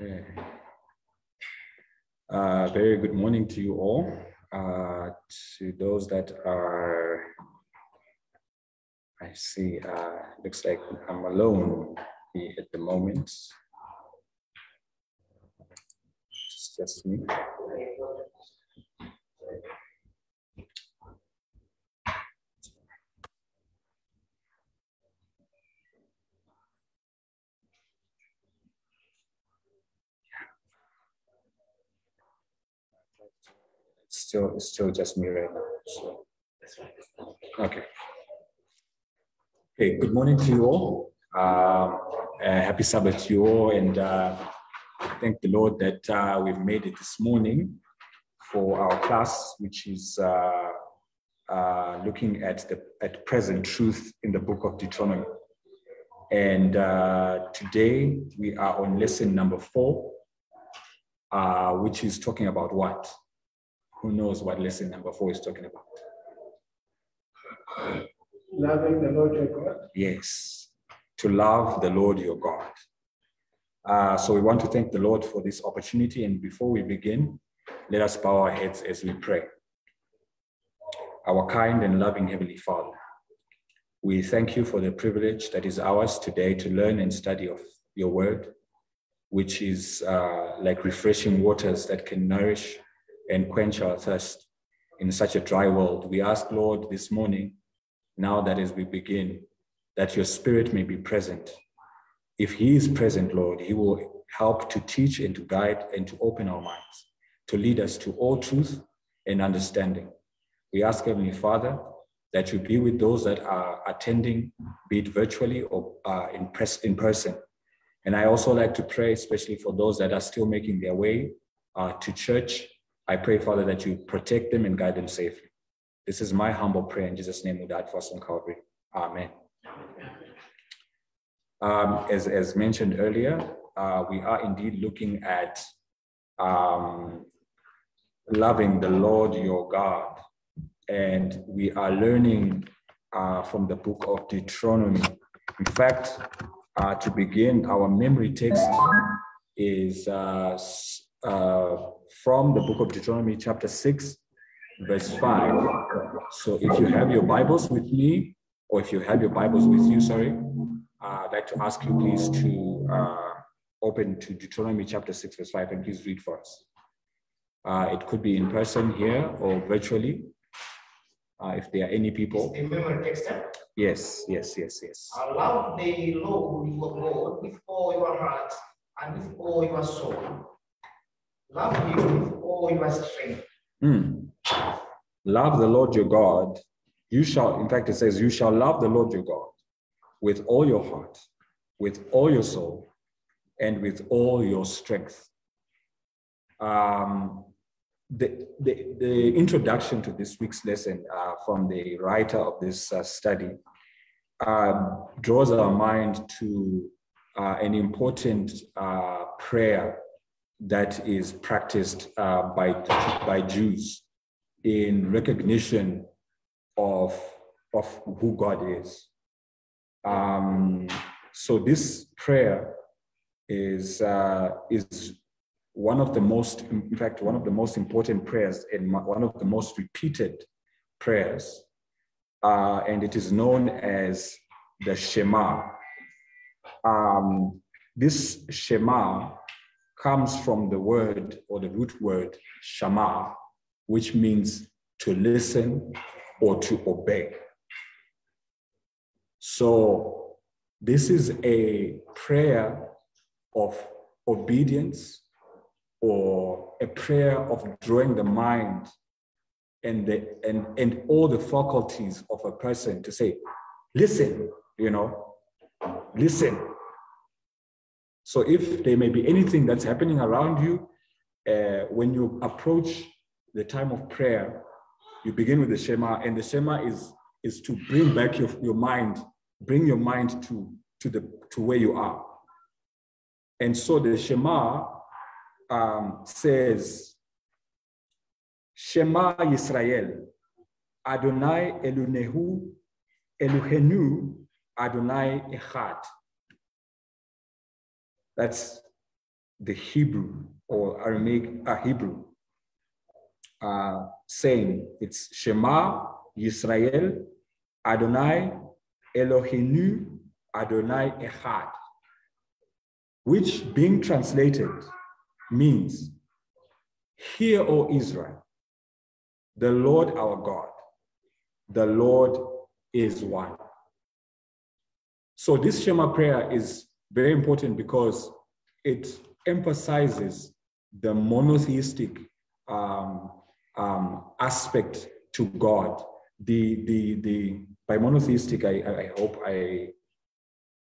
Uh, very good morning to you all. Uh, to those that are, I see, uh, looks like I'm alone at the moment. It's just me. It's still, it's still just me right now. So, okay. Okay, good morning to you all. Um, uh, happy Sabbath to you all, and uh, thank the Lord that uh, we've made it this morning for our class, which is uh, uh, looking at the at present truth in the book of Deuteronomy. And uh, today we are on lesson number four, which is talking about what? Who knows what lesson number four is talking about? Loving the Lord your God. Yes, to love the Lord your God. Uh, so we want to thank the Lord for this opportunity. And before we begin, let us bow our heads as we pray. Our kind and loving Heavenly Father, we thank you for the privilege that is ours today to learn and study of your word, which is uh, like refreshing waters that can nourish and quench our thirst in such a dry world. We ask, Lord, this morning, now that as we begin, that your spirit may be present. If he is present, Lord, he will help to teach and to guide and to open our minds, to lead us to all truth and understanding. We ask, Heavenly Father, that you be with those that are attending, be it virtually or uh, in, press, in person. And I also like to pray, especially for those that are still making their way uh, to church. I pray, Father, that you protect them and guide them safely. This is my humble prayer in Jesus' name who died for us on Calvary. Amen. Um, as, as mentioned earlier, uh, we are indeed looking at um, loving the Lord your God. And we are learning uh, from the book of Deuteronomy. In fact, uh, to begin, our memory text is uh, uh, from the book of Deuteronomy, chapter 6, verse 5. So if you have your Bibles with me, or if you have your Bibles with you, sorry, uh, I'd like to ask you please to uh, open to Deuteronomy chapter 6, verse 5, and please read for us. Uh, it could be in person here or virtually, uh, if there are any people. Yes, yes, yes, yes. Love the Lord your God with all your heart and with all your soul. Love you with all your strength. Mm. Love the Lord your God. You shall, in fact, it says, you shall love the Lord your God with all your heart, with all your soul, and with all your strength. Um, the, the, the introduction to this week's lesson uh, from the writer of this uh, study uh, draws our mind to uh, an important uh, prayer that is practiced uh, by, by Jews in recognition of, of who God is. Um, so this prayer is, uh, is one of the most, in fact, one of the most important prayers and one of the most repeated prayers. Uh, and it is known as the Shema. Um, this Shema comes from the word or the root word Shama, which means to listen or to obey. So this is a prayer of obedience or a prayer of drawing the mind and, the, and, and all the faculties of a person to say, listen, you know, listen. So if there may be anything that's happening around you, uh, when you approach the time of prayer, you begin with the Shema, and the Shema is, is to bring back your, your mind, bring your mind to, to, the, to where you are. And so the Shema um, says, Shema Yisrael, Adonai Elunehu, Eluhenu, Adonai Echad. That's the Hebrew or Aramaic uh, Hebrew uh, saying it's Shema Yisrael Adonai Eloheinu Adonai Echad, which being translated means, Hear, O Israel, the Lord our God, the Lord is one. So this Shema prayer is very important because it emphasizes the monotheistic um, um, aspect to God. The, the, the, by monotheistic, I, I hope I,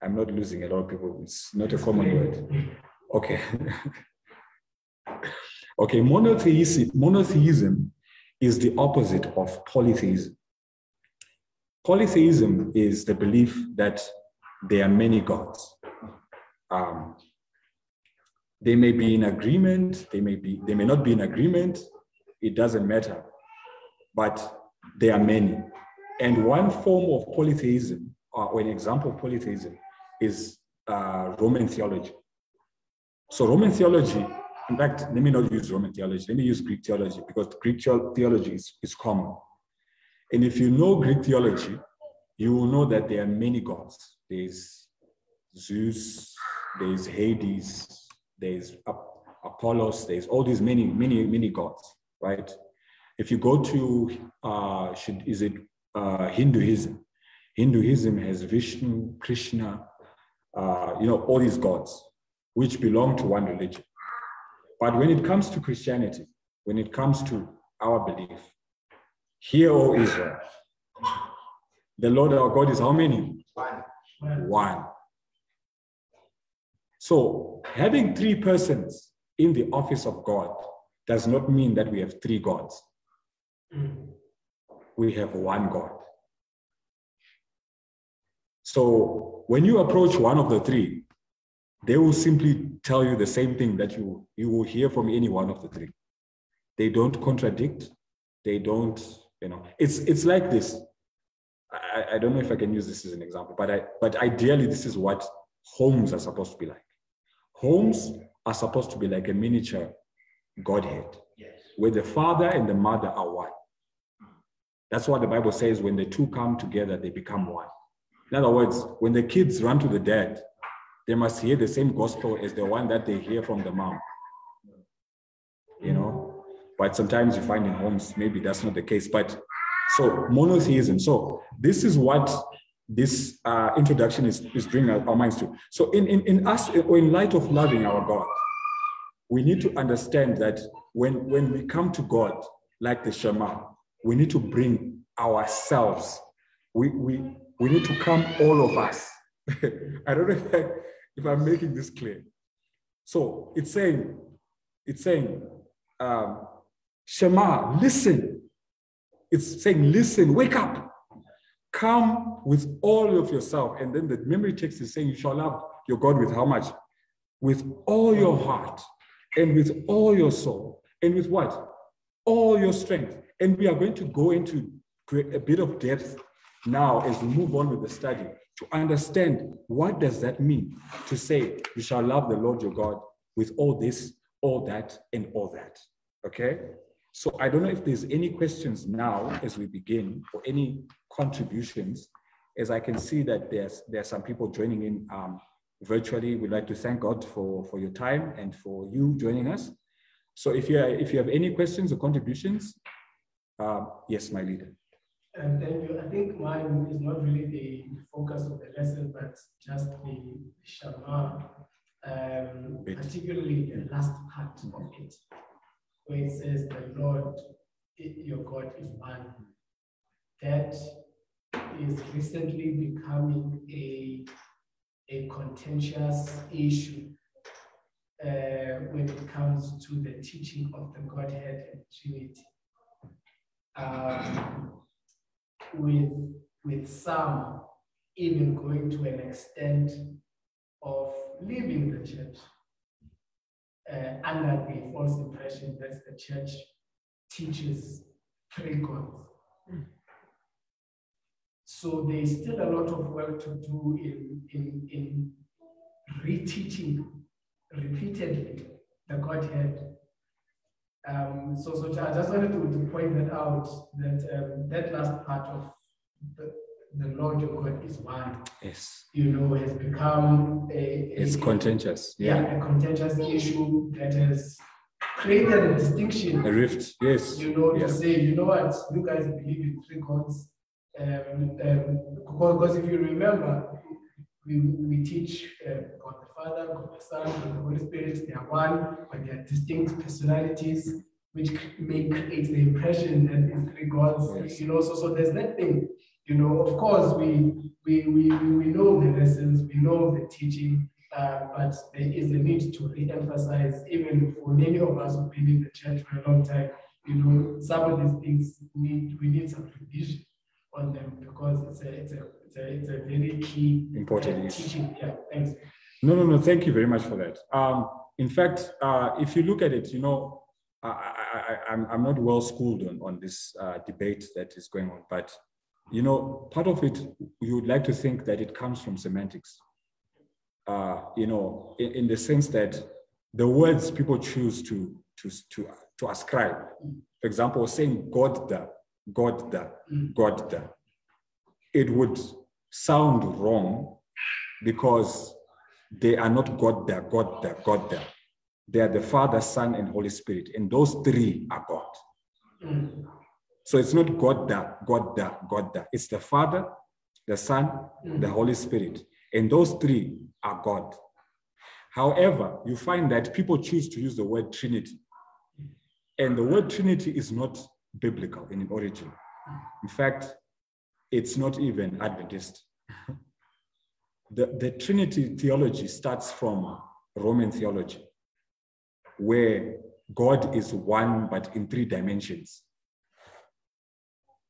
I'm not losing a lot of people. It's not a common word. Okay. okay, monotheism, monotheism is the opposite of polytheism. Polytheism is the belief that there are many gods. Um, they may be in agreement, they may be, they may not be in agreement, it doesn't matter. But there are many. And one form of polytheism, or an example of polytheism, is uh, Roman theology. So Roman theology, in fact, let me not use Roman theology, let me use Greek theology because Greek theology is, is common. And if you know Greek theology, you will know that there are many gods. There's Zeus, there's Hades, there's Apollos, there's all these many, many, many gods, right? If you go to, uh, should, is it uh, Hinduism? Hinduism has Vishnu, Krishna, uh, you know, all these gods, which belong to one religion. But when it comes to Christianity, when it comes to our belief, hear, O Israel, the Lord our God is how many? One. One. So having three persons in the office of God does not mean that we have three gods. We have one God. So when you approach one of the three, they will simply tell you the same thing that you, you will hear from any one of the three. They don't contradict. They don't, you know, it's, it's like this. I, I don't know if I can use this as an example, but I, but ideally this is what homes are supposed to be like. Homes are supposed to be like a miniature Godhead, Yes. where the father and the mother are one. That's what the Bible says when the two come together, they become one. In other words, when the kids run to the dad, they must hear the same gospel as the one that they hear from the mom. You know, but sometimes you find in homes, maybe that's not the case. But so monotheism. So this is what this uh, introduction is, is bringing our, minds to. So in, in, in us, or in light of loving our God, we need to understand that when, when we come to God, like the Shema, we need to bring ourselves. We, we, we need to come, all of us. I don't know if, I, if I'm making this clear. So it's saying, it's saying, um, Shema, listen. It's saying, listen, wake up. Come with all of yourself. And then the memory text is saying, you shall love your God with how much? With all your heart and with all your soul and with what? All your strength. And we are going to go into a bit of depth now as we move on with the study to understand what does that mean to say you shall love the Lord your God with all this, all that, and all that. Okay? So I don't know if there's any questions now as we begin or any contributions, as I can see that there's there are some people joining in um, virtually. We'd like to thank God for, for your time and for you joining us. So if you, are, if you have any questions or contributions, uh, yes, my leader. And thank you. I think mine is not really the focus of the lesson, but just the Shema, um, particularly the last part of it, where it says, The Lord your God is one. That is recently becoming a, a contentious issue uh, when it comes to the teaching of the Godhead and Trinity. Um, with, with some even going to an extent of leaving the church under the false impression that the church teaches three gods. So there is still a lot of work to do in, in, in reteaching repeatedly the Godhead. Um, so, so I just wanted to, to point that out that um, that last part of the, the Lord your God is one. Yes. You know, has become a, a It's contentious. yeah, Yeah. a contentious issue that has created a distinction A rift. Yes. you know, Yeah. to say, you know what, you guys believe in three gods. Um, um, because, if you remember, we, we teach uh, God the Father, God the Son, God the Holy Spirit, they are one, but they are distinct personalities, which may create the impression that it's three gods. Yes. You know, so, so there's that thing. You know, of course, we we, we, we know the lessons, we know the teaching, uh, but there is a need to re-emphasize, even for many of us who've been in the church for a long time, you know, some of these things need we need some revision on them because it's a it's a it's a, it's a very key Important uh, issue. teaching. Yeah, thanks. No, no, no. Thank you very much for that. Um, in fact, uh, if you look at it, you know, I, I, I, I'm, I'm not well schooled on, on this uh, debate that is going on, but you know, part of it, you would like to think that it comes from semantics. Uh, you know, in, in the sense that the words people choose to to to to ascribe. For example, saying God the, God the. God the, it would sound wrong because they are not God there, God there, God there. They are the Father, Son, and Holy Spirit, and those three are God. Mm, So it's not God that, God that, God that. It's the Father, the Son, the Holy Spirit, and those three are God. However, you find that people choose to use the word Trinity, and the word Trinity is not biblical in origin. In fact, it's not even Adventist. the, the Trinity theology starts from Roman theology, where God is one but in three dimensions.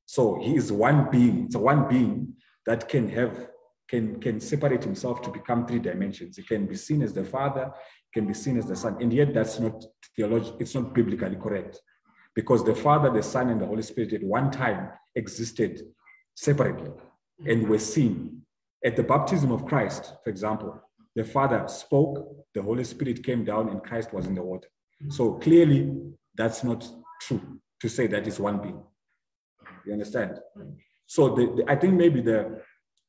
So he is one being, it's a one being that can have, can, can separate himself to become three dimensions. He can be seen as the Father, can be seen as the Son, and yet that's not theology, it's not biblically correct. Because the Father, the Son, and the Holy Spirit at one time existed separately and were seen. At the baptism of Christ, for example, the Father spoke, the Holy Spirit came down, and Christ was in the water. So clearly, that's not true to say that is one being. You understand? So the, the- I think maybe the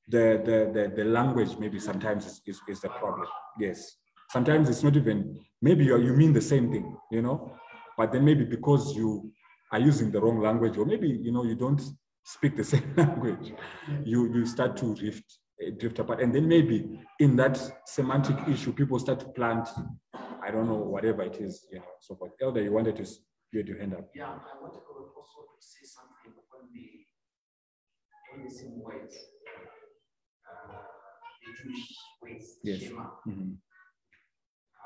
the the the, the language maybe sometimes is, is, is the problem. Yes. Sometimes it's not even maybe you you mean the same thing, you know, but then maybe because you are using the wrong language, or maybe you know you don't speak the same language, you you start to drift eh, drift apart, and then maybe in that semantic issue, people start to plant, I don't know, whatever it is, you know. So, but Elder, you wanted to you had your hand up. Yeah, I wanted to also say something on the same words. Uh, the Jewish words, Yes. Shema, Mhm.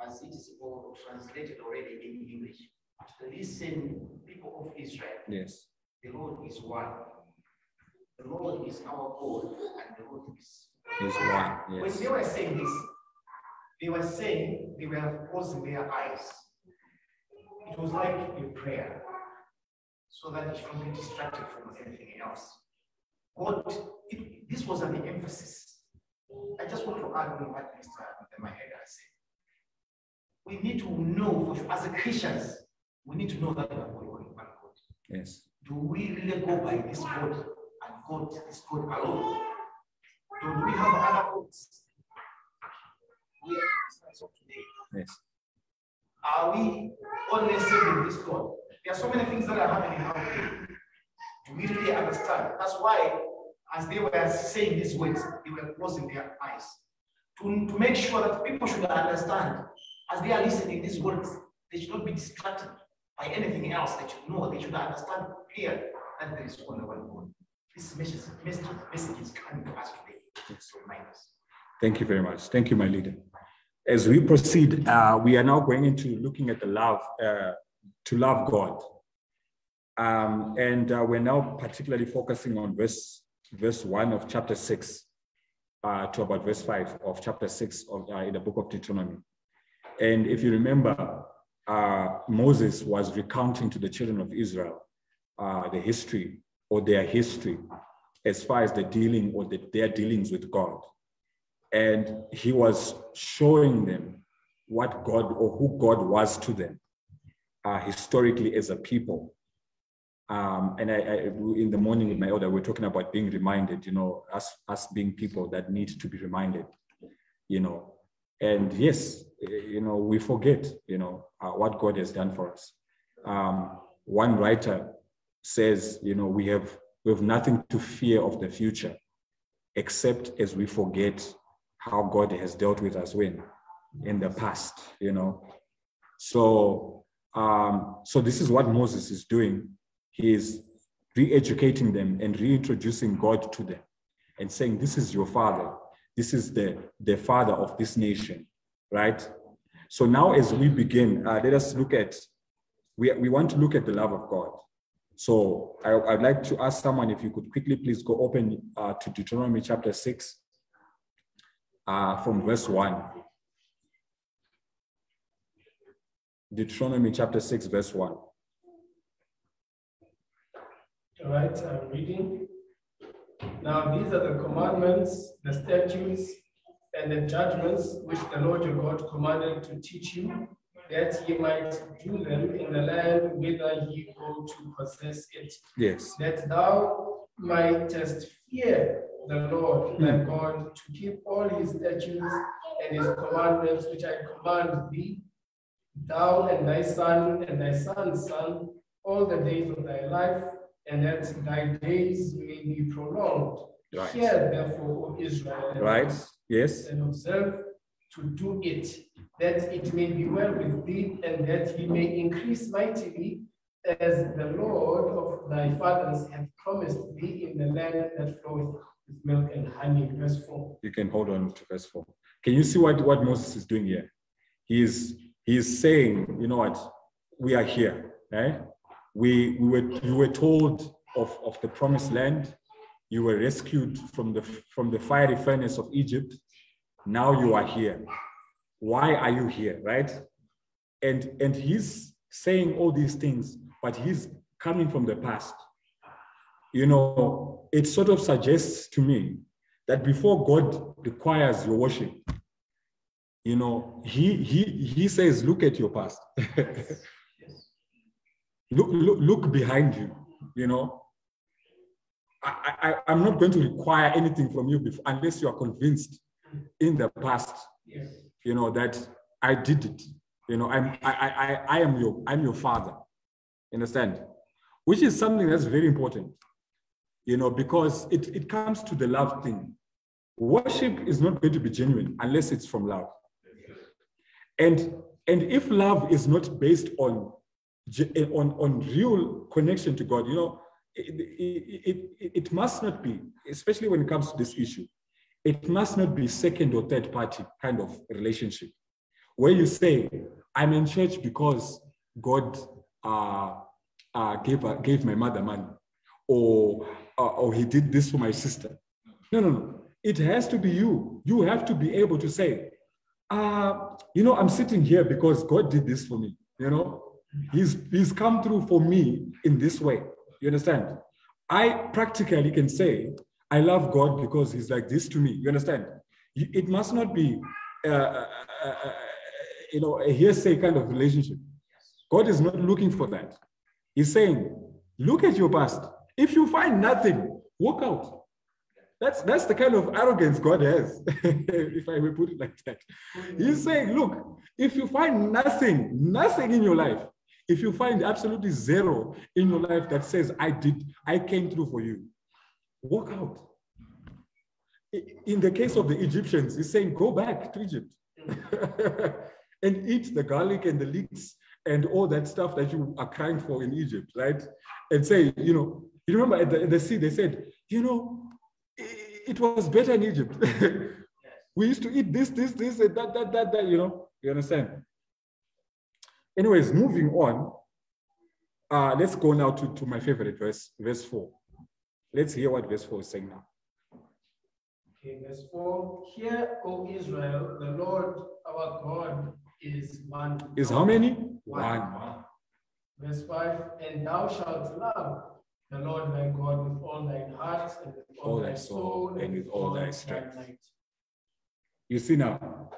as it is all translated already in English. But listen, people of Israel, Yes. the Lord is one. The Lord is our God, and the Lord is. Is one. When they were saying this, they were saying they were closing their eyes. It was like a prayer, so that it should be distracted from anything else. God, it, this was an emphasis. I just want to add on what Mr. Maheda said. We need to know, as a Christians, we need to know that we are God, one God. Yes. Do we really go by this God and God is God alone? Do we have other gods? We are Christians of today. Yes. Are we only serving this God? There are so many things that are happening out there. Do we really understand? That's why, as they were saying these words, they were closing their eyes to, to make sure that people should understand as they are listening these words, they should not be distracted by anything else. They should know, they should understand clearly that there is only one God. This message, message, message is coming to us today to remind us. Thank you very much. Thank you, my leader. As we proceed, uh, we are now going into looking at the love, uh, to love God. Um, and uh, we're now particularly focusing on verse, verse 1 of chapter 6 uh, to about verse 5 of chapter 6 of, uh, in the book of Deuteronomy. And if you remember, uh, Moses was recounting to the children of Israel uh, the history or their history as far as the dealing or the, their dealings with God. And he was showing them what God or who God was to them uh, historically as a people. Um, and I, I, in the morning with my elder, we are talking about being reminded, you know, us, us being people that need to be reminded, you know. And yes, you know, we forget, you know, uh, what God has done for us. Um, one writer says, you know, we have we have nothing to fear of the future, except as we forget how God has dealt with us when in the past, you know. So um, so this is what Moses is doing. Is re-educating them and reintroducing God to them and saying, this is your father. This is the, the father of this nation, right? So now as we begin, uh, let us look at, we, we want to look at the love of God. So I, would like to ask someone if you could quickly please go open uh, to Deuteronomy chapter 6 uh, from verse 1. Deuteronomy chapter 6, verse 1. All right, I'm reading. Now, these are the commandments, the statutes, and the judgments which the Lord your God commanded to teach you, that ye might do them in the land whither ye go to possess it. Yes. That thou mightest fear the Lord thy hmm. God to keep all his statutes and his commandments which I command thee thou and thy son and thy son's son all the days of thy life, and that thy days may be prolonged. Right. Hear therefore, O Israel, right? Yes. And observe to do it, that it may be well with thee, and that he may increase mightily, as the Lord of thy fathers hath promised thee in the land that floweth with milk and honey. Verse 4. You can hold on to verse 4. Can you see what, what Moses is doing here? He is he is saying, you know what, we are here. Eh? We, we were, you were told of, of the promised land. You were rescued from the, from the fiery furnace of Egypt. Now you are here. Why are you here, right? And, and he's saying all these things, but he's coming from the past. You know, it sort of suggests to me that before God requires your worship, you know, he he he says, look at your past. look, look, look behind you, you know. I, I, I'm not going to require anything from you before, unless you are convinced in the past, yes. you know, that I did it. You know, I'm I, I I am your I'm your father. Understand? Which is something that's very important, you know, because it, it comes to the love thing. Worship is not going to be genuine unless it's from love. And, and if love is not based on, on, on real connection to God, you know, it, it, it, it must not be, especially when it comes to this issue, it must not be second or third party kind of relationship where you say, I'm in church because God uh, uh, gave, uh, gave my mother money or, uh, or he did this for my sister. No, no, no. It has to be you. You have to be able to say, uh, you know, I'm sitting here because God did this for me. You know, He's He's come through for me in this way. You understand? I practically can say I love God because He's like this to me. You understand? It must not be, uh, uh, uh, uh, you know, a hearsay kind of relationship. God is not looking for that. He's saying, look at your past. If you find nothing, walk out. That's that's the kind of arrogance God has, if I may put it like that. He's saying, look, if you find nothing, nothing in your life, if you find absolutely zero in your life that says, I did, I came through for you, walk out. In the case of the Egyptians, he's saying, go back to Egypt and eat the garlic and the leeks and all that stuff that you are crying for in Egypt, right? And say, you know, you remember at the, at the sea, they said, you know, it was better in Egypt. we used to eat this, this, this, and that, that, that, that, you know. You understand? Anyways, moving on. Uh, let's go now to, to my favorite verse, verse 4. Let's hear what verse 4 is saying now. Okay, verse 4. Hear, O Israel, the Lord our God is one. Is how many? One. one. Verse 5. And thou shalt love the Lord thy God with all thine heart and with all, all thy soul and with all thy strength. You see now.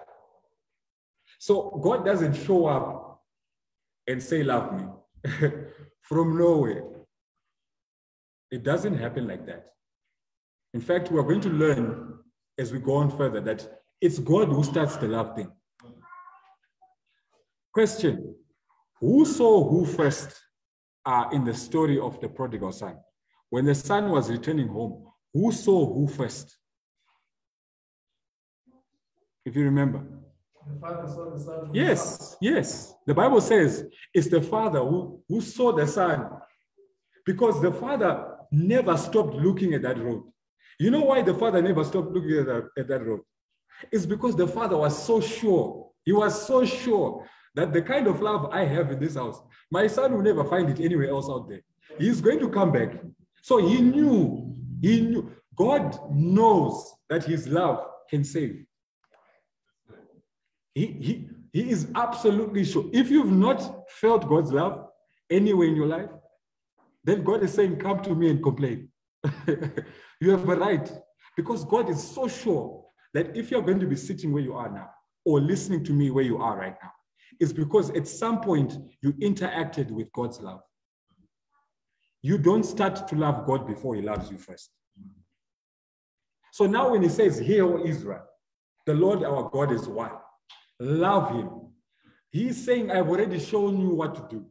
So God doesn't show up and say, Love me from nowhere. It doesn't happen like that. In fact, we're going to learn as we go on further that it's God who starts the love thing. Question Who saw who first uh, in the story of the prodigal son? When the son was returning home, who saw who first? If you remember. The father saw the son. Yes, yes. The Bible says it's the father who, who saw the son because the father never stopped looking at that road. You know why the father never stopped looking at that, at that road? It's because the father was so sure. He was so sure that the kind of love I have in this house, my son will never find it anywhere else out there. He's going to come back. So he knew, he knew, God knows that his love can save. He, he, he is absolutely sure. If you've not felt God's love anywhere in your life, then God is saying, Come to me and complain. you have a right. Because God is so sure that if you're going to be sitting where you are now or listening to me where you are right now, it's because at some point you interacted with God's love. You don't start to love God before He loves you first. So now, when He says, Hear, O Israel, the Lord our God is one, love Him. He's saying, I've already shown you what to do.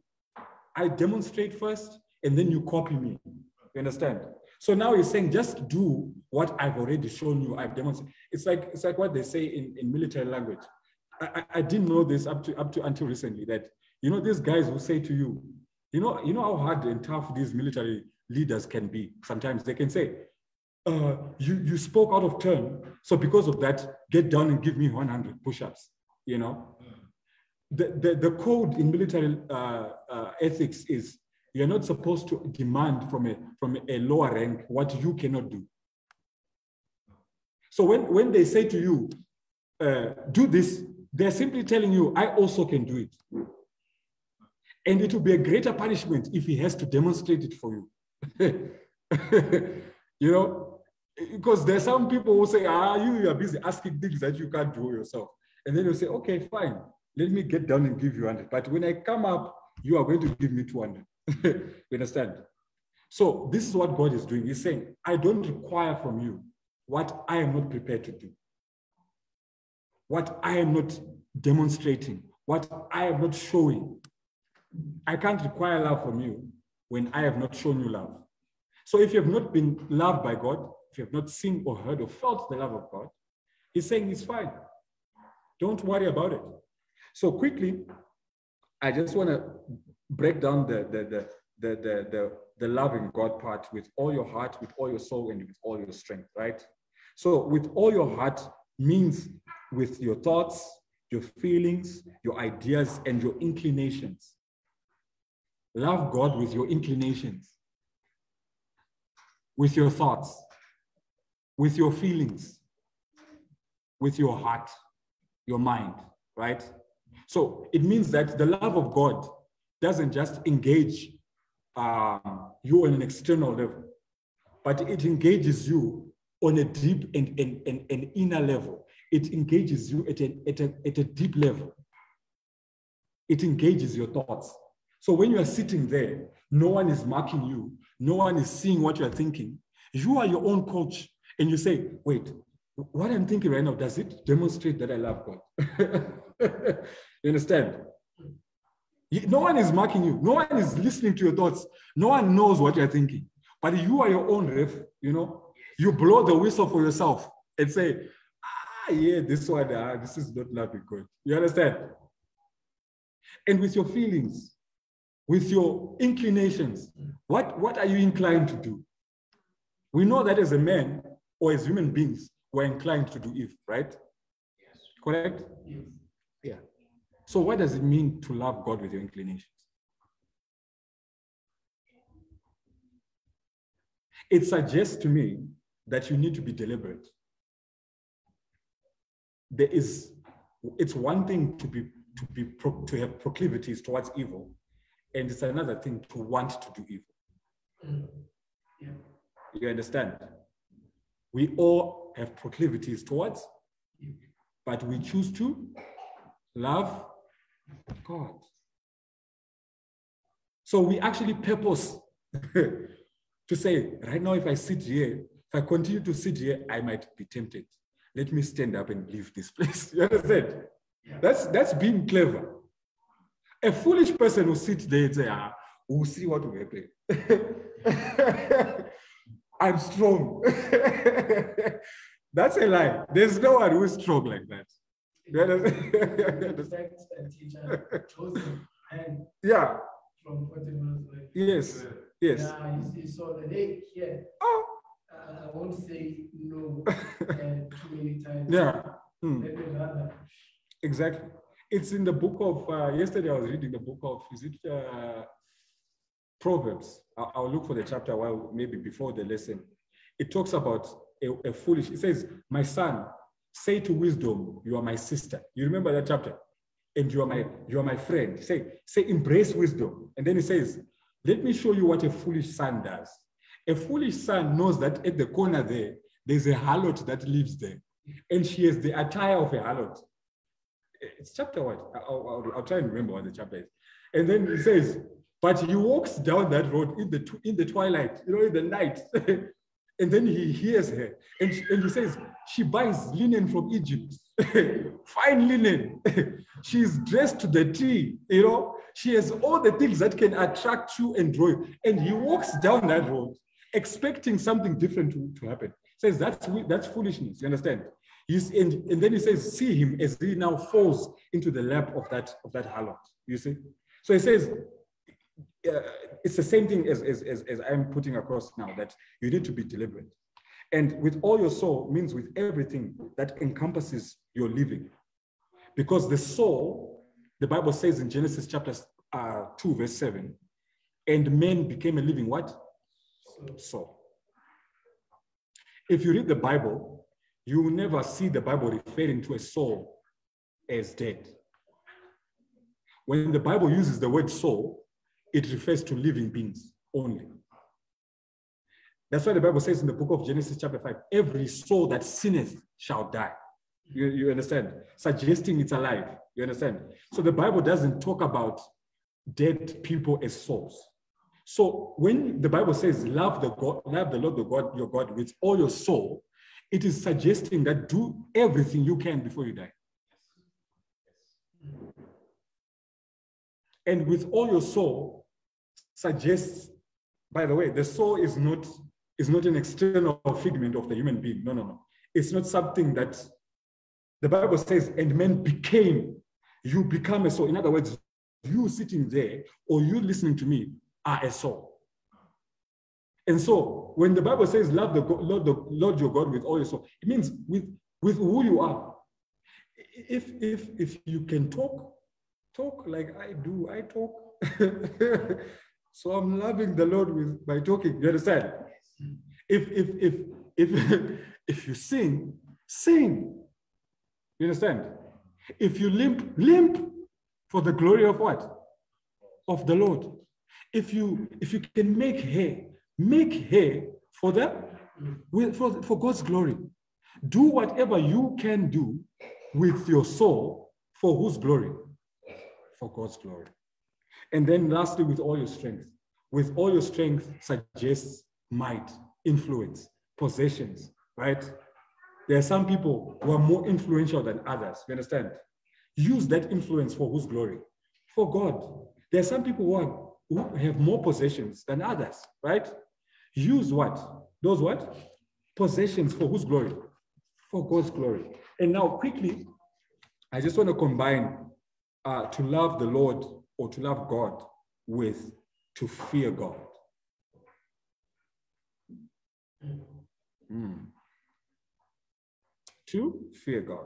I demonstrate first, and then you copy me. You understand? So now he's saying, just do what I've already shown you. I've demonstrated. It's like it's like what they say in, in military language. I, I, I didn't know this up to up to until recently that you know these guys who say to you, you know, you know how hard and tough these military leaders can be. Sometimes they can say, uh, you you spoke out of turn, so because of that, get down and give me 100 push-ups. You know, the the, the code in military uh, uh, ethics is you're not supposed to demand from a from a lower rank what you cannot do. So when when they say to you, uh, do this, they're simply telling you, I also can do it. And it will be a greater punishment if he has to demonstrate it for you. you know, because there's some people who say, ah, you, you are busy asking things that you can't do yourself. And then you say, okay, fine, let me get down and give you 100. But when I come up, you are going to give me 200. you understand? So this is what God is doing. He's saying, I don't require from you what I am not prepared to do, what I am not demonstrating, what I am not showing. I can't require love from you when I have not shown you love. So if you have not been loved by God, if you have not seen or heard or felt the love of God, he's saying it's fine. Don't worry about it. So quickly, I just want to break down the, the, the, the, the, the, the loving God part with all your heart, with all your soul, and with all your strength, right? So with all your heart means with your thoughts, your feelings, your ideas, and your inclinations. Love God with your inclinations, with your thoughts, with your feelings, with your heart, your mind, right? So it means that the love of God doesn't just engage um, you on an external level, but it engages you on a deep and, and, and, and inner level. It engages you at a, at, a, at a deep level. It engages your thoughts. So when you are sitting there, no one is marking you, no one is seeing what you are thinking. You are your own coach, and you say, wait, what I'm thinking right now, does it demonstrate that I love God? you understand? No one is marking you. No one is listening to your thoughts. No one knows what you're thinking. But you are your own ref, you know. You blow the whistle for yourself and say, ah, yeah, this one, ah, this is not loving God. You understand? And with your feelings, with your inclinations, what, what are you inclined to do? We know that as a man or as human beings, we're inclined to do evil, right? Yes. Correct? Yes. Yeah. So what does it mean to love God with your inclinations? It suggests to me that you need to be deliberate. There is, it's one thing to be to be pro, to have proclivities towards evil, and it's another thing to want to do evil. Mm. Yeah. You understand? We all have proclivities towards, but we choose to love God. So we actually purpose to say, right now, if I sit here, if I continue to sit here, I might be tempted. Let me stand up and leave this place. You understand? That's that's being clever. A foolish person who sits there and say, ah, we'll see what will happen. I'm strong. that's a lie. There's no one who's strong like that. You understand? Text and teacher Joseph yeah. from Potiphar's wife. Yes. Yes. Yeah, you see, so the day here, Oh. uh, I won't say no uh, too many times. Yeah. Rather. Exactly. It's in the book of, uh, yesterday I was reading the book of, is it uh, Proverbs? I'll, look for the chapter while maybe before the lesson. It talks about a, a foolish, it says, My son, say to wisdom, you are my sister. You remember that chapter? And you are my you are my friend. Say, say, embrace wisdom. And then he says, Let me show you what a foolish son does. A foolish son knows that at the corner there, there's a harlot that lives there. And she has the attire of a harlot it's chapter what? I'll, I'll, I'll, try and remember what the chapter is. And then he says, but he walks down that road in the in the twilight, you know, in the night. and then he hears her, and, she, and he says, she buys linen from Egypt, fine linen. She's dressed to the T, you know. She has all the things that can attract you and draw you. And he walks down that road, expecting something different to, to happen. Says that's that's foolishness. You understand? He's, and, and then he says, see him as he now falls into the lap of that, of that harlot. You see? So he says, uh, it's the same thing as, as, as, as I'm putting across now, that you need to be deliberate. And with all your soul means with everything that encompasses your living. Because the soul, the Bible says in Genesis chapter uh, 2, verse 7, and man became a living what? Soul. If you read the Bible, you will never see the Bible referring to a soul as dead. When the Bible uses the word soul, it refers to living beings only. That's why the Bible says in the book of Genesis, chapter 5, every soul that sinneth shall die. You, you understand? Suggesting it's alive. You understand? So the Bible doesn't talk about dead people as souls. So when the Bible says, love the God, love the Lord the God, your God with all your soul, it is suggesting that do everything you can before you die. And with all your soul suggests, by the way, the soul is not, is not an external figment of the human being. No, no, no. It's not something that the Bible says, and men became, you become a soul. In other words, you sitting there or you listening to me are a soul. And so when the Bible says love the God, Lord, the Lord your God with all your soul, it means with, with who you are. If if if you can talk, talk like I do, I talk. so I'm loving the Lord with by talking. You understand? If if if if if you sing, sing. You understand? If you limp, limp for the glory of what? Of the Lord. If you if you can make hay, Make hay for the for, for God's glory. Do whatever you can do with your soul for whose glory? For God's glory. And then lastly, with all your strength. With all your strength suggests might, influence, possessions, right? There are some people who are more influential than others. You understand? Use that influence for whose glory? For God. There are some people who, are, who have more possessions than others, right? Use what? Those what? Possessions for whose glory? For God's glory. And now, quickly, I just want to combine uh, to love the Lord or to love God with to fear God. Mm. To fear God.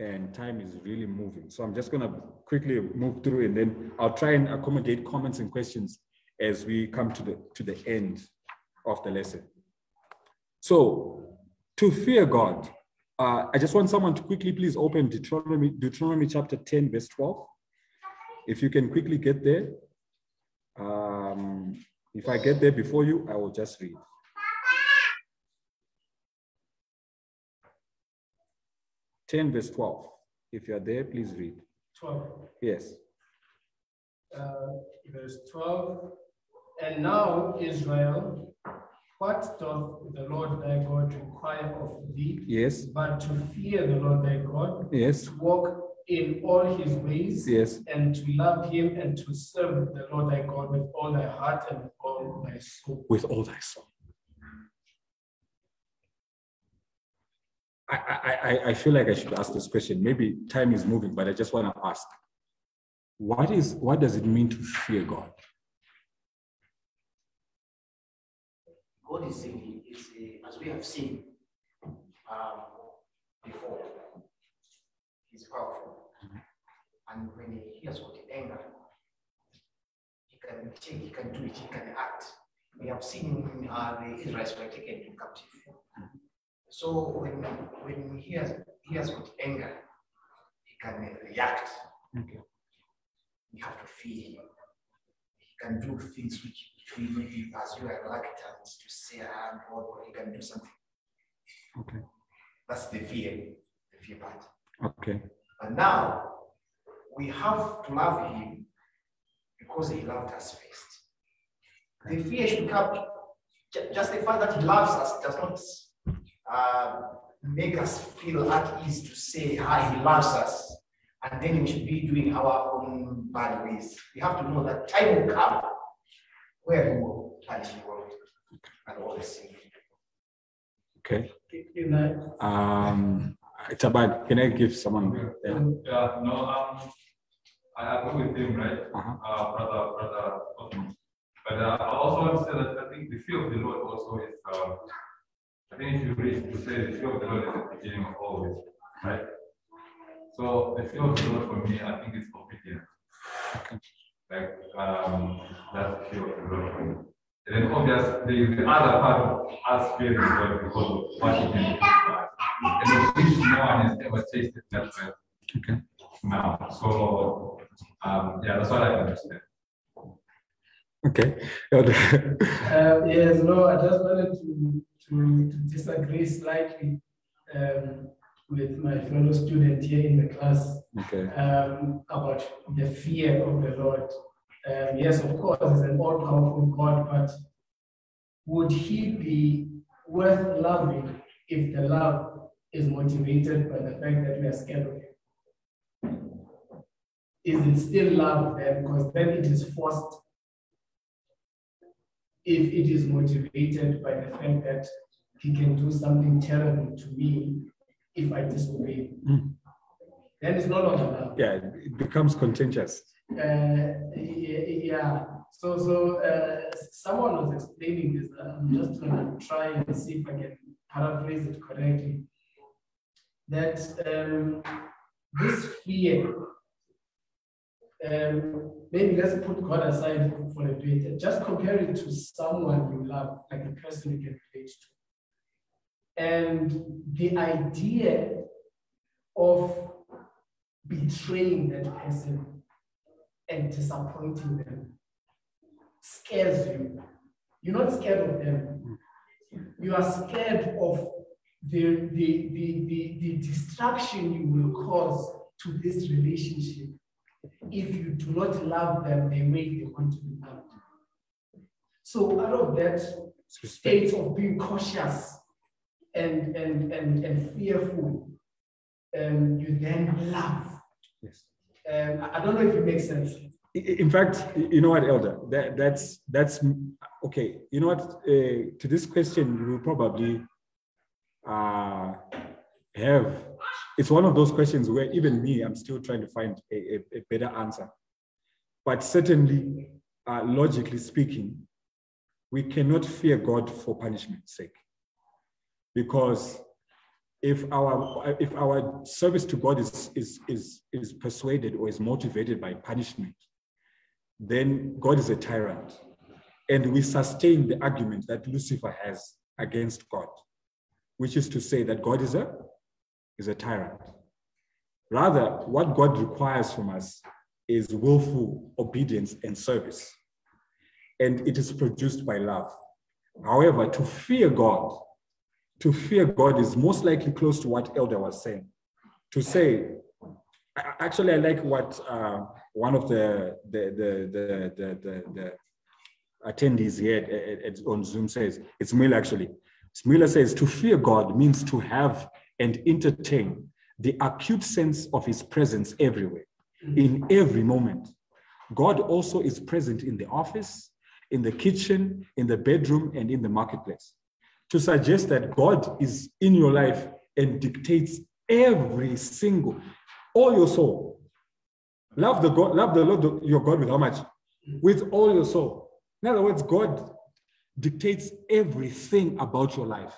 And time is really moving. So I'm just going to quickly move through and then I'll try and accommodate comments and questions as we come to the, to the end of the lesson. So, to fear God, uh, I just want someone to quickly please open Deuteronomy, Deuteronomy chapter 10, verse 12. If you can quickly get there. Um, if I get there before you, I will just read. Ten verse twelve. If you're there, please read. 12. Yes. uh, verse 12. And now, Israel, what doth the Lord thy God require of thee? Yes. But to fear the Lord thy God, Yes. to walk in all his ways, Yes. and to love him and to serve the Lord thy God with all thy heart and with all thy soul. With all thy soul. I, I, I, I feel like I should ask this question. Maybe time is moving, but I just want to ask. What is what does it mean to fear God? God is, a- is as we have seen um, before, he's powerful. And when he has got anger, he can take, he can do it, he can act. We have seen uh, the Israelites were taken into captive. So when, when he has, he has got anger, he can react. Okay. You have to fear him. He can do things which, we maybe as you are reluctant to say, ah, God, but he can do something. Okay. That's the fear, the fear part. Okay. And now we have to love him because he loved us first. The fear should come, just the fact that he loves us does not uh, make us feel at ease to say, ah, he loves us. And then we should be doing our own bad ways. We have to know that time will come where we will punish the world and all the sin. Okay. You Um, Tabad, can I give someone? Yeah. Yeah, no, um, I agree with him, right? Uh-huh. Uh, brother, brother Osman. But uh, I also want to say that I think the fear of the Lord also is, uh, I think if you reach to say the fear of the Lord is the beginning of all this, right? So the fear of the Lord for me, I think it's obedience. Like, um, that's the fear of the Lord for me. And then obvious, the, the other part of us fearing the Lord because of what he can do. And of which no one has ever tasted that way Okay. now. So, um, yeah, that's what I understand. Okay. Elder. Uh, yes, no, I just wanted to, to, to disagree slightly um, with my fellow student here in the class Okay. um, about the fear of the Lord. Um, yes, of course, he's an all powerful God, but would he be worth loving if the love is motivated by the fact that we are scared of him? Is it still love then? Because then it is forced. If it is motivated by the fact that he can do something terrible to me if I disobey, Mm. then it's no longer love. Yeah, it becomes contentious. Uh, yeah, so, so, uh, someone was explaining this, I'm just gonna try and see if I can paraphrase it correctly. That, um, this fear, um, maybe let's put God aside for a bit, just compare it to someone you love, like a person you can relate to. And the idea of betraying that person and disappointing them scares you. You're not scared of them. You are scared of the, the, the, the, the destruction you will cause to this relationship if you do not love them the way they want to be loved. So out of that state of being cautious and, and, and, and fearful, um, you then love. Yes. Um, I don't know if it makes sense. In fact, you know what, Elder? That that's that's okay. You know what? Uh, to this question, we will probably uh, have. It's one of those questions where even me, I'm still trying to find a, a, a better answer. But certainly, uh, logically speaking, we cannot fear God for punishment's sake, because if our if our service to God is is is is persuaded or is motivated by punishment, then God is a tyrant, and we sustain the argument that Lucifer has against God, which is to say that God is a is a tyrant. Rather, what God requires from us is willful obedience and service, and it is produced by love. However, to fear God to fear God is most likely close to what Elder was saying. To say, actually, I like what uh, one of the the the the the, the, attendees here at, at, on Zoom says. It's Miller actually. Miller says to fear God means to have and entertain the acute sense of His presence everywhere, in every moment. God also is present in the office, in the kitchen, in the bedroom, and in the marketplace. To suggest that God is in your life and dictates every single, all your soul. Love the God, love the Lord your God with how much? With all your soul. In other words, God dictates everything about your life.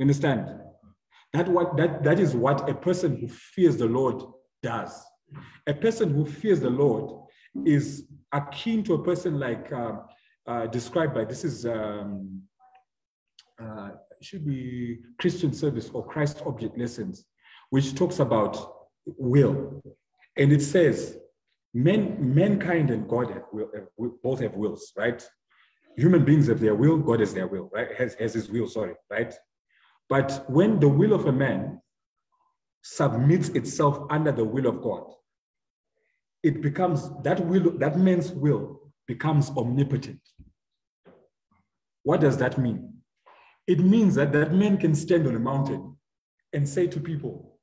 Understand? That what that, that is what a person who fears the Lord does. A person who fears the Lord is akin to a person like uh, uh, described by this is um, uh, should be Christian service or Christ object lessons, which talks about will, and it says men mankind and God have will, have, both have wills, right? Human beings have their will, God has their will, right? Has, has his will, sorry, right? But when the will of a man submits itself under the will of God, it becomes that will, that man's will becomes omnipotent. What does that mean? It means that that man can stand on a mountain and say to people,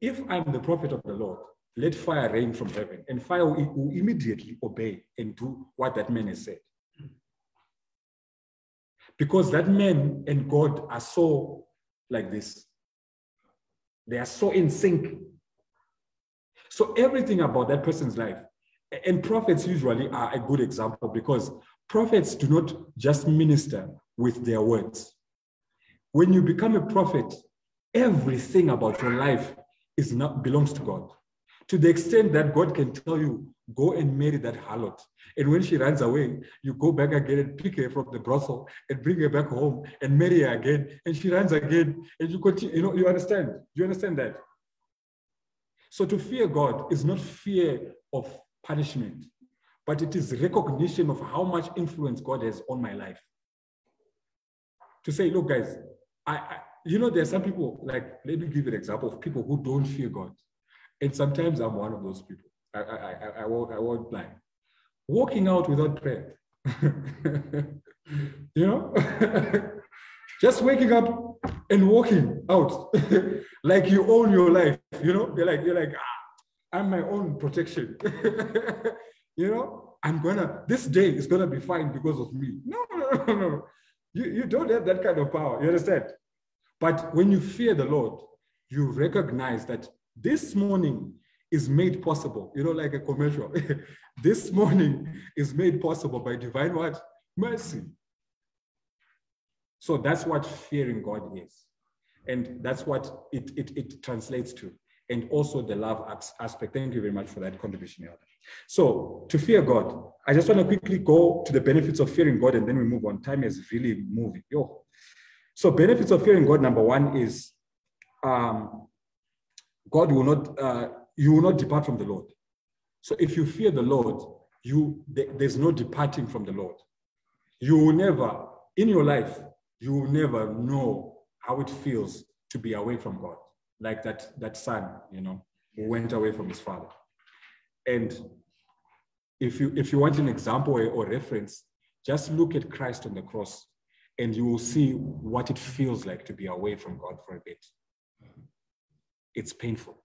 if I'm the prophet of the Lord, let fire rain from heaven, and fire will, immediately obey and do what that man has said. Because that man and God are so like this. They are so in sync. So everything about that person's life, and prophets usually are a good example because prophets do not just minister with their words. When you become a prophet, everything about your life is not belongs to God. To the extent that God can tell you, go and marry that harlot. And when she runs away, you go back again and pick her from the brothel and bring her back home and marry her again. And she runs again. And you continue, you know, you understand? You understand that? So to fear God is not fear of punishment, but it is recognition of how much influence God has on my life. To say, look, guys, I, I you know, there are some people, like, let me give you an example of people who don't fear God. And sometimes I'm one of those people. I, I, I, won't, I won't lie. Walking out without prayer. you know? Just waking up and walking out like you own your life. You know, you're like, you're like, ah, I'm my own protection. you know, I'm gonna, this day is gonna be fine because of me. No, no, no, no. You, you don't have that kind of power. You understand? But when you fear the Lord, you recognize that this morning is made possible, you know, like a commercial. this morning is made possible by divine what? Mercy. So that's what fearing God is. And that's what it, it, it translates to. And also the love aspect. Thank you very much for that contribution. So to fear God, I just want to quickly go to the benefits of fearing God and then we move on. Time is really moving. Yo. So benefits of fearing God, number one is um, God will not, uh, you will not depart from the Lord. So if you fear the Lord, you there's no departing from the Lord. You will never, in your life, you will never know how it feels to be away from God, like that, that son, you know, who went away from his father. And if you if you want an example or, or reference, just look at Christ on the cross and you will see what it feels like to be away from God for a bit it's painful.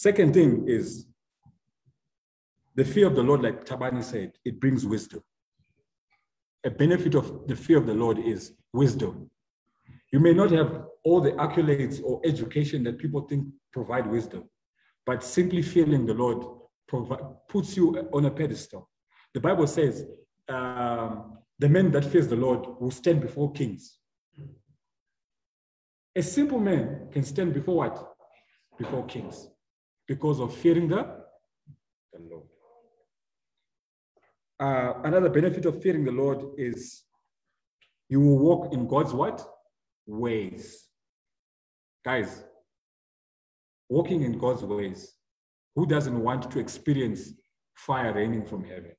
Second thing is the fear of the Lord, like Tabani said, it brings wisdom. A benefit of the fear of the Lord is wisdom. You may not have all the accolades or education that people think provide wisdom, but simply fearing the Lord puts you on a pedestal. The Bible says, um, the man that fears the Lord will stand before kings. A simple man can stand before what? Before kings because of fearing the, the Lord. Uh, another benefit of fearing the Lord is you will walk in God's what? Ways. Guys, walking in God's ways. Who doesn't want to experience fire raining from heaven?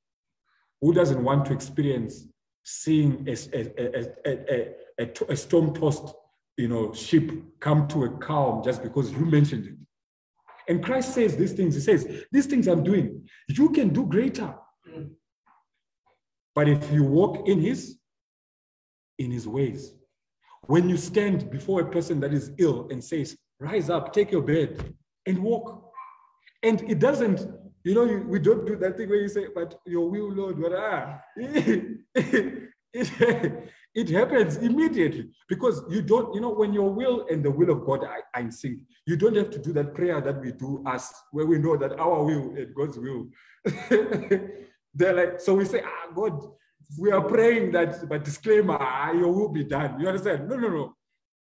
Who doesn't want to experience seeing a, a, a, a, a, a storm tossed you know, ship come to a calm just because you mentioned it. And Christ says these things. He says, These things I'm doing, you can do greater. But if you walk in his in his ways, when you stand before a person that is ill and says, Rise up, take your bed and walk. And it doesn't, you know, we don't do that thing where you say, but your will, Lord, what ah. it, it happens immediately because you don't, you know, when your will and the will of God are, in sync, you don't have to do that prayer that we do us, where we know that our will and God's will. They're like, so we say, ah, God, we are praying that, but disclaimer, ah, your will be done. You understand? No, no, no.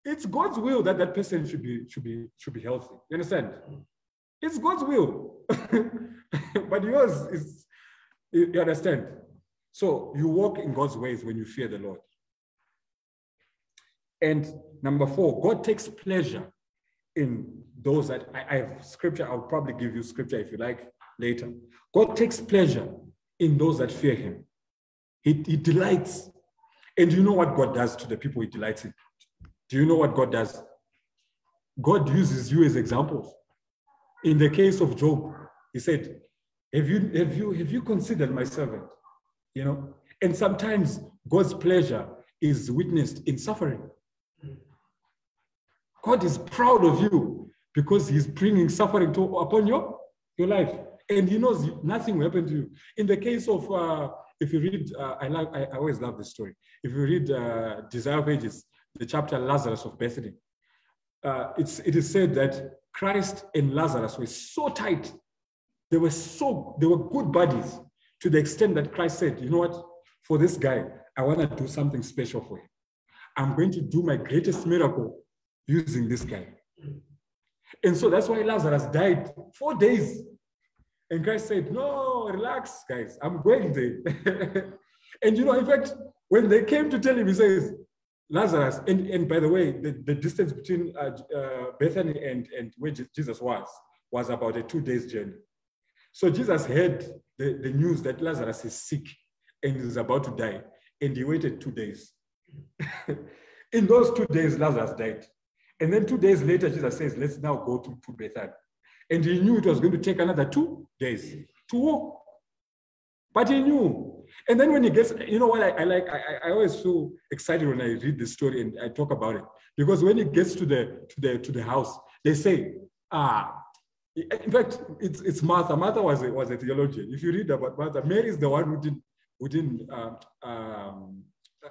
It's God's will that that person should be should be should be healthy. You understand? It's God's will, but yours is. You understand? So you walk in God's ways when you fear the Lord. And number four, God takes pleasure in those that I, I have scripture. I'll probably give you scripture if you like later. God takes pleasure in those that fear him. He, he delights. And do you know what God does to the people he delights in? Do you know what God does? God uses you as examples. In the case of Job, he said, Have you have you have you considered my servant? You know, and sometimes God's pleasure is witnessed in suffering. God is proud of you because He's bringing suffering to, upon your, your life. And He knows nothing will happen to you. In the case of, uh, if you read, uh, I, like, I, I always love this story. If you read uh, Desire of Ages, the chapter Lazarus of Bethany, uh, it's, it is said that Christ and Lazarus were so tight. They were so, they were good buddies to the extent that Christ said, you know what, for this guy, I want to do something special for him. I'm going to do my greatest miracle using this guy. And so that's why Lazarus died four days. And Christ said, No, relax, guys, I'm going there. and you know, in fact, when they came to tell him, he says, Lazarus, and, and by the way, the, the distance between uh, uh, Bethany and, and where Jesus was, was about a two days journey. So Jesus heard the, the news that Lazarus is sick and is about to die, and he waited two days. In those two days, Lazarus died. And then two days later, Jesus says, let's now go to, to Bethany. And he knew it was going to take another two days to walk. But he knew. And then when he gets, you know what I, I like, I, I always feel excited when I read the story and I talk about it. Because when he gets to the to the to the house, they say, ah, in fact, it's it's Martha. Martha was a, was a theologian. If you read about Martha, Mary is the one who didn't who didn't um, um,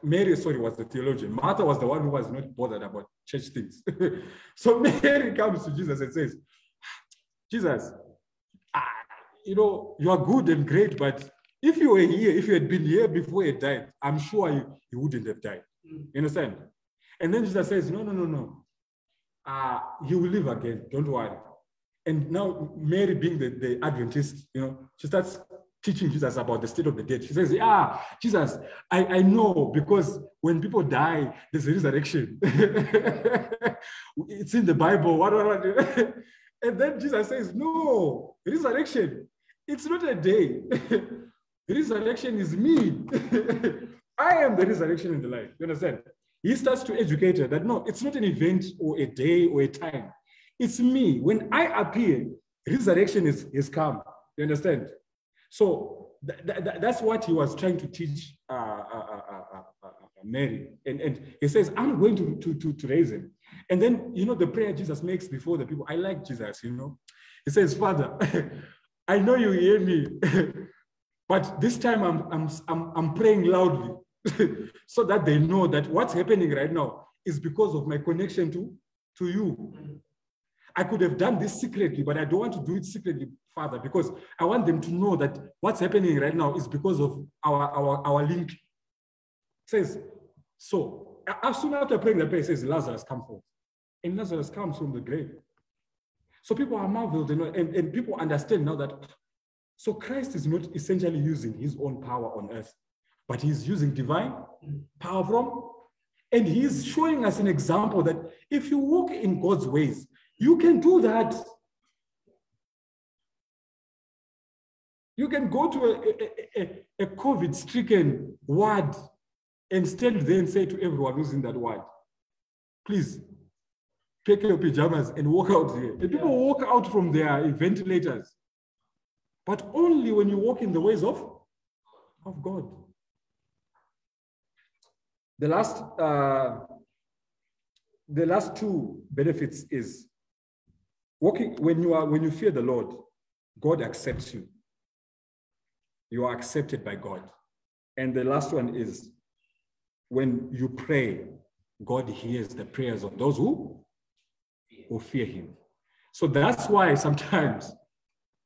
Mary, sorry, was the theologian. Martha was the one who was not bothered about church things. so Mary comes to Jesus and says, Jesus, ah, you know, you are good and great, but if you were here, if you had been here before he died, I'm sure you, you wouldn't have died. You understand? And then Jesus says, No, no, no, no. Uh, he will live again. Don't worry. And now Mary, being the, the Adventist, you know, she starts teaching Jesus about the state of the dead. She says, Yeah, Jesus, I, I know because when people die, there's a resurrection. it's in the Bible. What, what, what. and then Jesus says, No, resurrection, it's not a day. resurrection is me. I am the resurrection in the life. You understand? He starts to educate her that no, it's not an event or a day or a time. It's me. When I appear, resurrection is, is come. You understand? So th- th- that's what he was trying to teach uh, uh, uh, Mary. And, and he says, I'm going to, to, to, to raise him. And then, you know, the prayer Jesus makes before the people, I like Jesus, you know. He says, Father, I know you hear me, but this time I'm, I'm, I'm, I'm praying loudly so that they know that what's happening right now is because of my connection to, to you. I could have done this secretly, but I don't want to do it secretly, Father, because I want them to know that what's happening right now is because of our, our, our link. It says, so as soon after praying the prayer, says, Lazarus come forth. And Lazarus comes from the grave. So people are marveled, know, and, and people understand now that so Christ is not essentially using his own power on earth, but he's using divine power from, and he's showing us an example that if you walk in God's ways, you can do that. You can go to a, a, a, a COVID stricken ward and stand there and say to everyone who's in that ward, please take your pajamas and walk out there. And people walk out from their ventilators. But only when you walk in the ways of, of God. The last, uh, the last two benefits is walking when you are when you fear the Lord, God accepts you. You are accepted by God. And the last one is when you pray, God hears the prayers of those who, who fear him. So that's why sometimes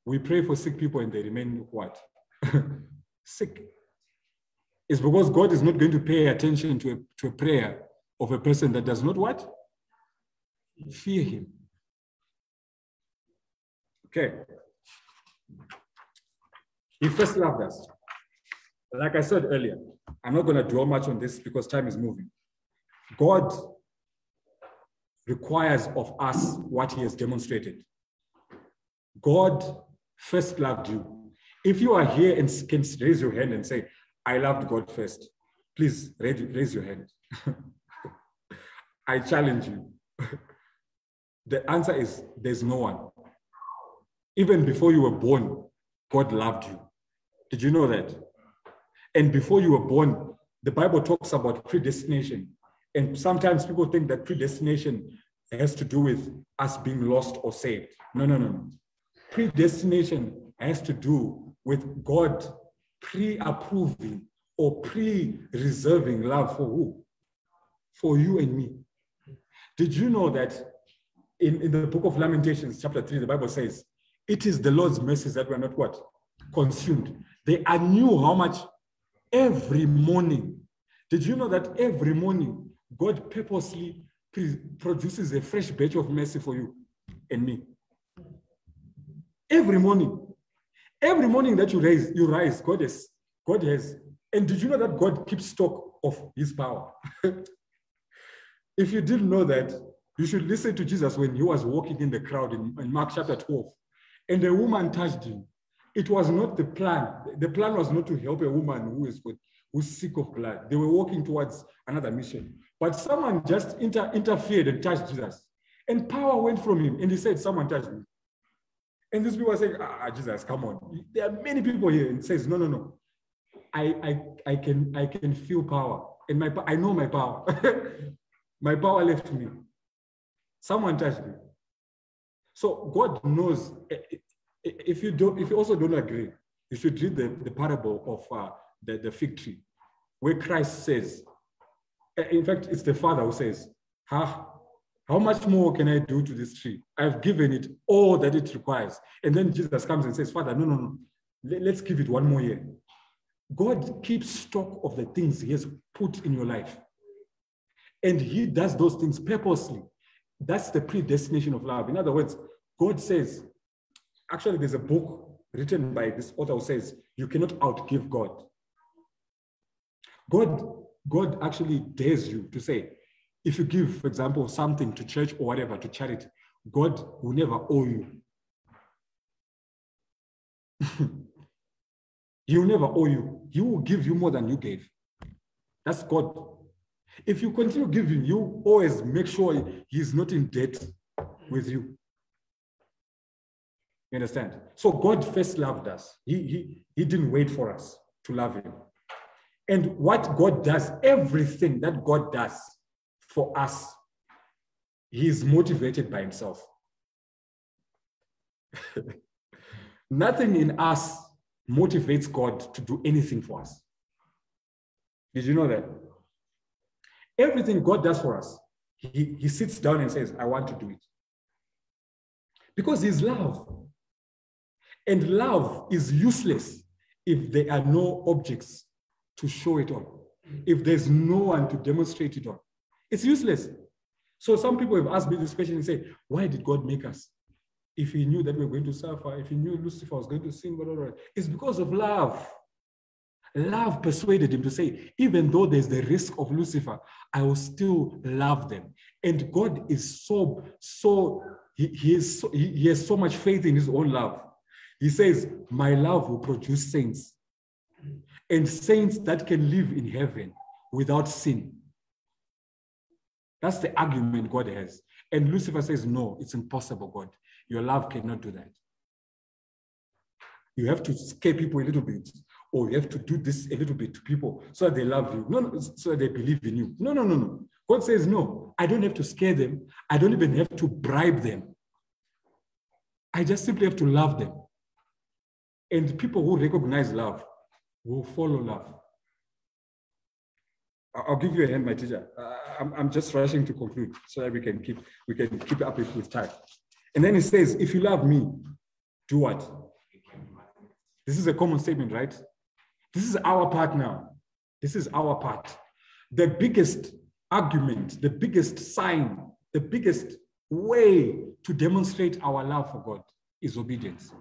we pray for sick people and they remain what? sick. It's because God is not going to pay attention to a, to a prayer of a person that does not what? Fear him. Okay. He first loved us. Like I said earlier, I'm not going to dwell much on this because time is moving. God requires of us what he has demonstrated. God first loved you. If you are here and can raise your hand and say, I loved God first, please raise your hand. I challenge you. the answer is there's no one. Even before you were born, God loved you. Did you know that? And before you were born, the Bible talks about predestination. And sometimes people think that predestination has to do with us being lost or saved. No, no, no. Predestination has to do with God pre approving or pre reserving love for who? For you and me. Did you know that in, in the book of Lamentations, chapter 3, the Bible says, It is the Lord's mercies that were not what? Consumed. They are new how much? Every morning. Did you know that every morning God purposely produces a fresh batch of mercy for you and me? Every morning. Every morning that you rise, you rise, God has, God has. And did you know that God keeps stock of his power? if you didn't know that, you should listen to Jesus when he was walking in the crowd in, in Mark chapter 12. And a woman touched him. It was not the plan. The plan was not to help a woman who is who's sick of blood. They were walking towards another mission. But someone just inter, interfered and touched Jesus. And power went from him. And he said, Someone touched me. And these people are saying, Ah, Jesus, come on. There are many people here. And says, No, no, no. I, I, I can I can feel power. And my I know my power. my power left me. Someone touched me. So God knows if you don't, if you also don't agree, you should read the, the parable of uh, the, the fig tree, where Christ says, eh, in fact, it's the Father who says, how, how much more can I do to this tree? I've given it all that it requires. And then Jesus comes and says, Father, no, no, no, let's give it one more year. God keeps stock of the things he has put in your life. And he does those things purposely. That's the predestination of love. In other words, God says, Actually, there's a book written by this author who says, You cannot outgive God. God, God actually dares you to say, if you give, for example, something to church or whatever, to charity, God will never owe you. he will never owe you. He will give you more than you gave. That's God. If you continue giving, you always make sure he's not in debt with you. You understand? So God first loved us. He, he, he didn't wait for us to love him. And what God does, everything that God does for us, he is motivated by himself. Nothing in us motivates God to do anything for us. Did you know that? Everything God does for us, he, he sits down and says, I want to do it. Because he's love. And love is useless if there are no objects to show it on, if there's no one to demonstrate it on. It's useless. So some people have asked me this question and say, why did God make us? If he knew that we were going to suffer, if he knew Lucifer was going to sin, blah, blah, blah. it's because of love. Love persuaded him to say, even though there's the risk of Lucifer, I will still love them. And God is so, so, he, he, is so, he, he has so much faith in his own love he says, My love will produce saints and saints that can live in heaven without sin. That's the argument God has. And Lucifer says, No, it's impossible, God. Your love cannot do that. You have to scare people a little bit, or you have to do this a little bit to people so that they love you. No, no, so that they believe in you. No, no, no, no. God says, No, I don't have to scare them. I don't even have to bribe them. I just simply have to love them. And people who recognize love will follow love. I'll give you a hand, my teacher. Uh, I'm, I'm just rushing to conclude so that we can keep we can keep up with time. And then he says, if you love me, do what? This is a common statement, right? This is our part now. This is our part. The biggest argument, the biggest sign, the biggest way to demonstrate our love for God is obedience.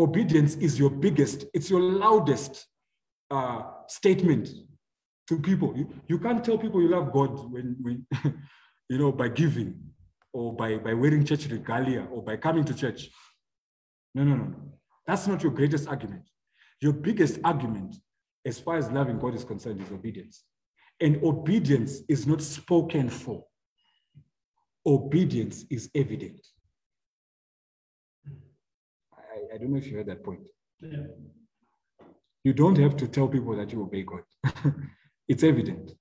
Obedience is your biggest, it's your loudest uh, statement to people. You, you can't tell people you love God when, when you know, by giving or by, by wearing church regalia or by coming to church. No, no, no. That's not your greatest argument. Your biggest argument, as far as loving God is concerned, is obedience. And obedience is not spoken for, obedience is evident. I, don't know if you heard that point. Yeah. You don't have to tell people that you obey God. it's evident.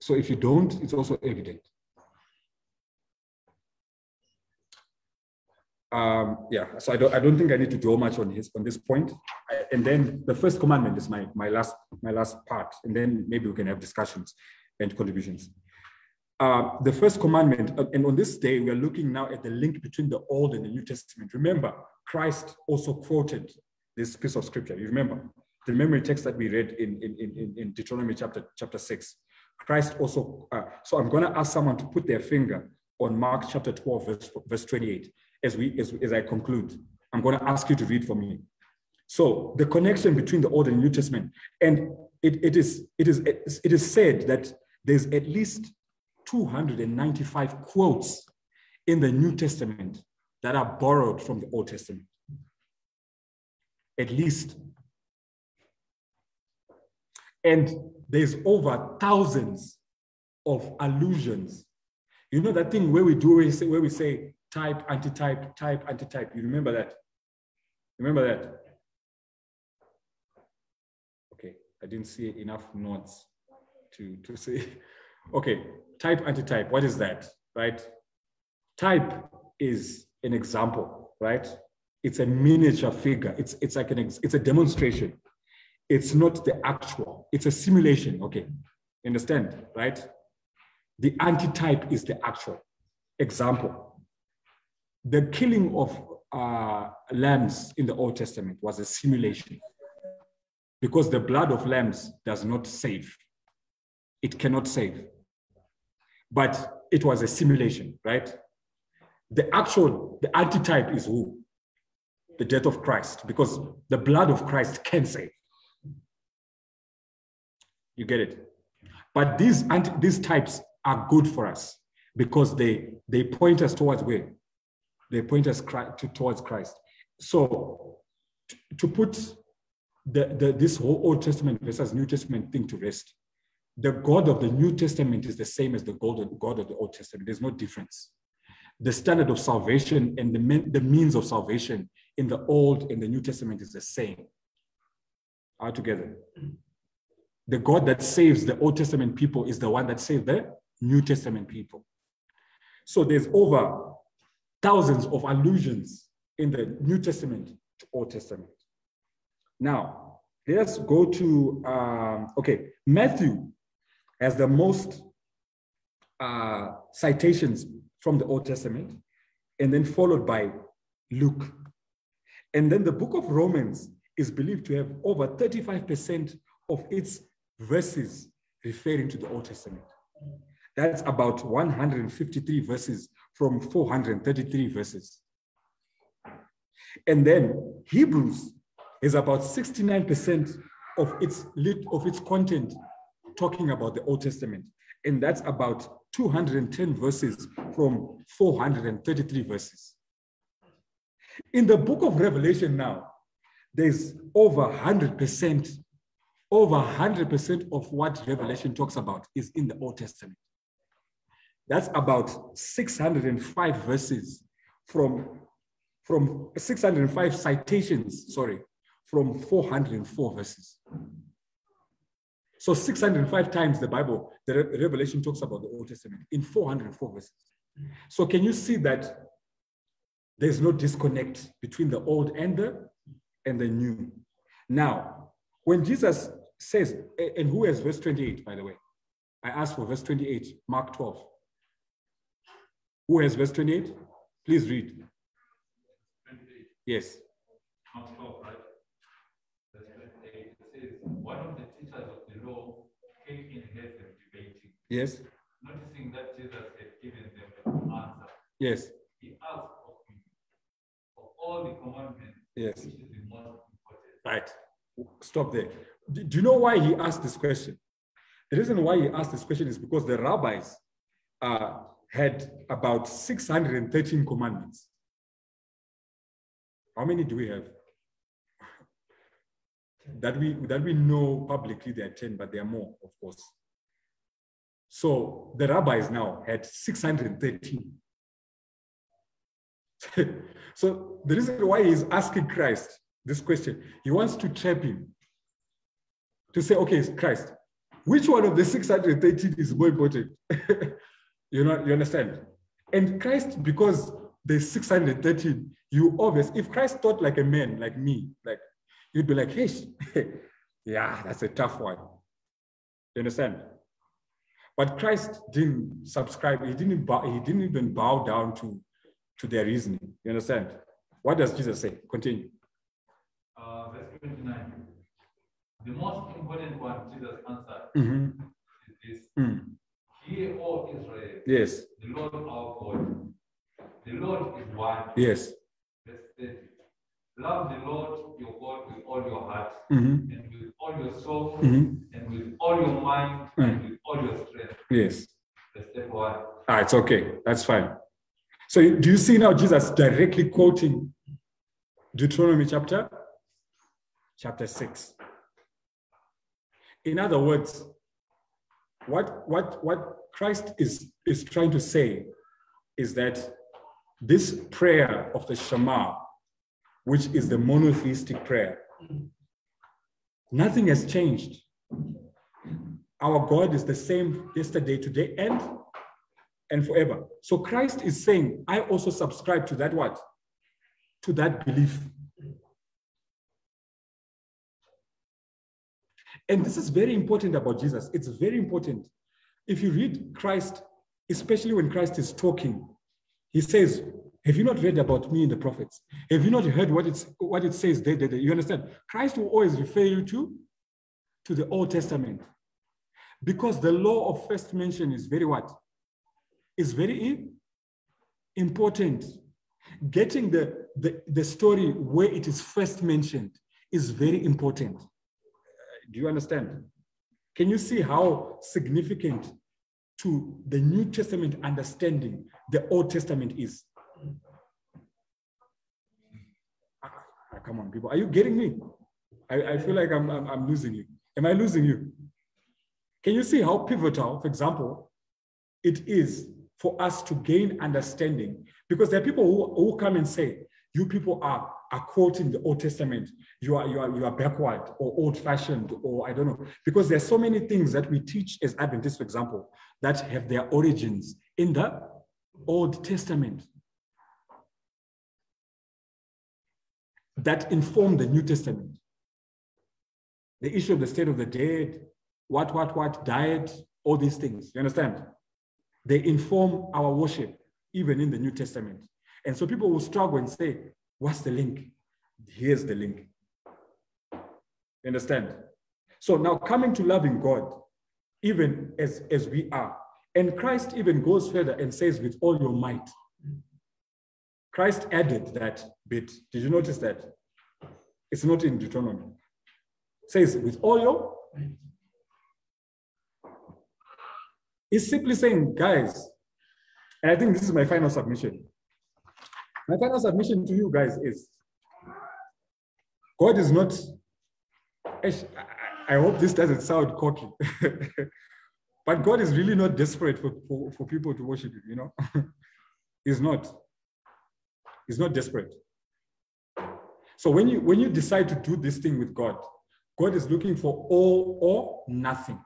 So if you don't, it's also evident. Um, yeah, so I don't, I don't think I need to dwell much on his on this point. I, and then the first commandment is my my last my last part, and then maybe we can have discussions and contributions. Uh, the first commandment, uh, and on this day we are looking now at the link between the Old and the New Testament. Remember, Christ also quoted this piece of scripture. You remember the memory text that we read in in in, in Deuteronomy chapter chapter six. Christ also. Uh, so I'm going to ask someone to put their finger on Mark chapter 12, verse, verse 28 as, we, as, as I conclude. I'm going to ask you to read for me. So the connection between the Old and New Testament, and it, it, is, it, is, it is said that there's at least 295 quotes in the New Testament that are borrowed from the Old Testament. At least. And there's over thousands of allusions. You know that thing where we do where we say, where we say type, antitype, type, antitype. You remember that? Remember that? Okay, I didn't see enough notes to, to say. Okay, type, antitype, what is that, right? Type is an example, right? It's a miniature figure. It's, it's like an, it's a demonstration. It's not the actual, it's a simulation, okay? Understand, right? The antitype is the actual example the killing of uh, lambs in the Old Testament was a simulation because the blood of lambs does not save. It cannot save. But it was a simulation, right? The actual, the antitype is who? The death of Christ, because the blood of Christ can save. You get it? But these, anti, these types are good for us because they, they point us towards where? they point us to, towards Christ. So to put the, the, this whole Old Testament versus New Testament thing to rest, the God of the New Testament is the same as the God of, God of the Old Testament. There's no difference. The standard of salvation and the, the means of salvation in the Old and the New Testament is the same altogether. The God that saves the Old Testament people is the one that saved the New Testament people. So there's over thousands of allusions in the New Testament to Old Testament. Now, let's go to, um, okay, Matthew has the most uh, citations from the Old Testament, and then followed by Luke. And then the book of Romans is believed to have over 35% of its verses referring to the Old Testament. That's about 153 verses from 433 verses. And then Hebrews is about 69% of its lit, of its content talking about the Old Testament. And that's about 210 verses from 433 verses. In the book of Revelation now, there's over 100% over 100% of what Revelation talks about is in the Old Testament. That's about 605 verses from, from 605 citations, sorry, from 404 verses. So 605 times the Bible, the Re- Revelation talks about the Old Testament in 404 verses. So can you see that there's no disconnect between the old and the and the new? Now, when Jesus says, and who has verse 28, by the way? I asked for verse 28, Mark 12. Who has verse 28? Please read. 28, Yes. Mark 12, right? Verse 28, it says, one of the teachers of the law came in and heard them debating. Yes. Noticing that Jesus had given them an answer, Yes. he asked of him, of all the commandments, Yes. which is the most important? Right. Stop there. Do, do you know why he asked this question? The reason why he asked this question is because the rabbis uh, had about 613 commandments. How many do we have? That we that we know publicly there are 10, but there are more, of course. So the rabbis now had 613. so the reason why he's asking Christ this question, he wants to trap him to say, okay, Christ, which one of the 613 is more important? you know, you understand? And Christ, because there's 613, you obvious, if Christ thought like a man, like me, like you'd be like, hey, yeah, that's a tough one. You understand? But Christ didn't subscribe, he didn't bow, he didn't even bow down to, to their reasoning. You understand? What does Jesus say? Continue. Uh, verse 29. The most important one, Jesus answered, Mhm. is this Mm. Hear, O Israel, Yes, the Lord our God. The Lord is one. yes. Verse 30. Love the Lord your God with all your heart, Mhm. and with all your soul, Mhm. and with all your mind, and with all your strength. Yes. Verse 31. Ah, it's okay. That's fine. So do you see now Jesus directly quoting Deuteronomy chapter chapter 6? In other words, what what what Christ is is trying to say is that this prayer of the Shema, which is the monotheistic prayer, nothing has changed. Our God is the same yesterday, today, and and forever. So Christ is saying, I also subscribe to that what? To that belief. And this is very important about Jesus. It's very important. If you read Christ, especially when Christ is talking, he says, Have you not read about me in the prophets? Have you not heard what, it's, what it says there, there, there? You understand? Christ will always refer you to, to the Old Testament. Because the law of first mention is very what? Is very important. Getting the, the, the story where it is first mentioned is very important. Do you understand? Can you see how significant to the New Testament understanding the Old Testament is? Ah, Come on, people. Are you getting me? I, I feel like I'm, I'm, I'm losing you. Am I losing you? Can you see how pivotal, for example, it is for us to gain understanding? Because there are people who, who come and say, you people are, are quoting the Old Testament. You are, you, are, you are backward or old-fashioned, or I don't know. Because there are so many things that we teach as Adventists, for example, that have their origins in the Old Testament. That inform the New Testament. The issue of the state of the dead, what, what, what, diet, all these things. You understand? They inform our worship, even in the New Testament. And so people will struggle and say, What's the link? Here's the link. You understand? So now coming to loving God, even as, as we are. And Christ even goes further and says, with all your might. Christ added that bit. Did you notice that? It's not in Deuteronomy. It says, with all your He's simply saying, guys, and I think this is my final submission. My final submission to you guys is God is not, I hope this doesn't sound cocky. but God is really not desperate for, for, for people to worship him, you know? He's not. He's not desperate. So when you when you decide to do this thing with God, God is looking for all or nothing.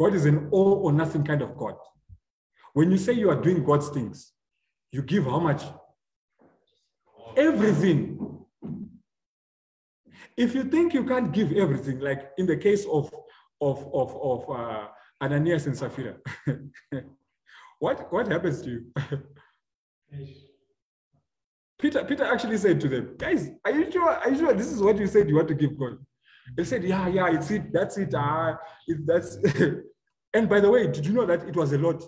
God is an all or nothing kind of God. When you say you are doing God's things, you give how much? Everything. If you think you can't give everything, like in the case of of of of uh, Ananias and Sapphira, what what happens to you? Peter Peter actually said to them, guys, are you sure? Are you sure this is what you said you want to give God? They said, yeah, yeah, it's it. That's it. Ah, it, that's. and by the way, did you know that it was a lot?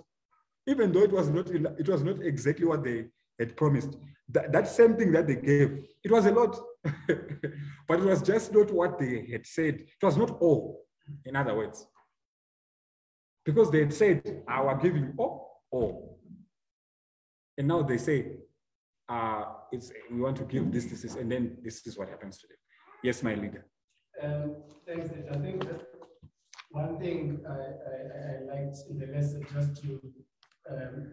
Even though it was not, it was not exactly what they had promised. That, that same thing that they gave, it was a lot, but it was just not what they had said. It was not all, in other words, because they had said, "I will give you all, all," and now they say, uh, "It's we want to give this, this, this," and then this is what happens to them. Yes, my leader. Um, thanks, I think that one thing I, I, I, liked in the lesson, just to um,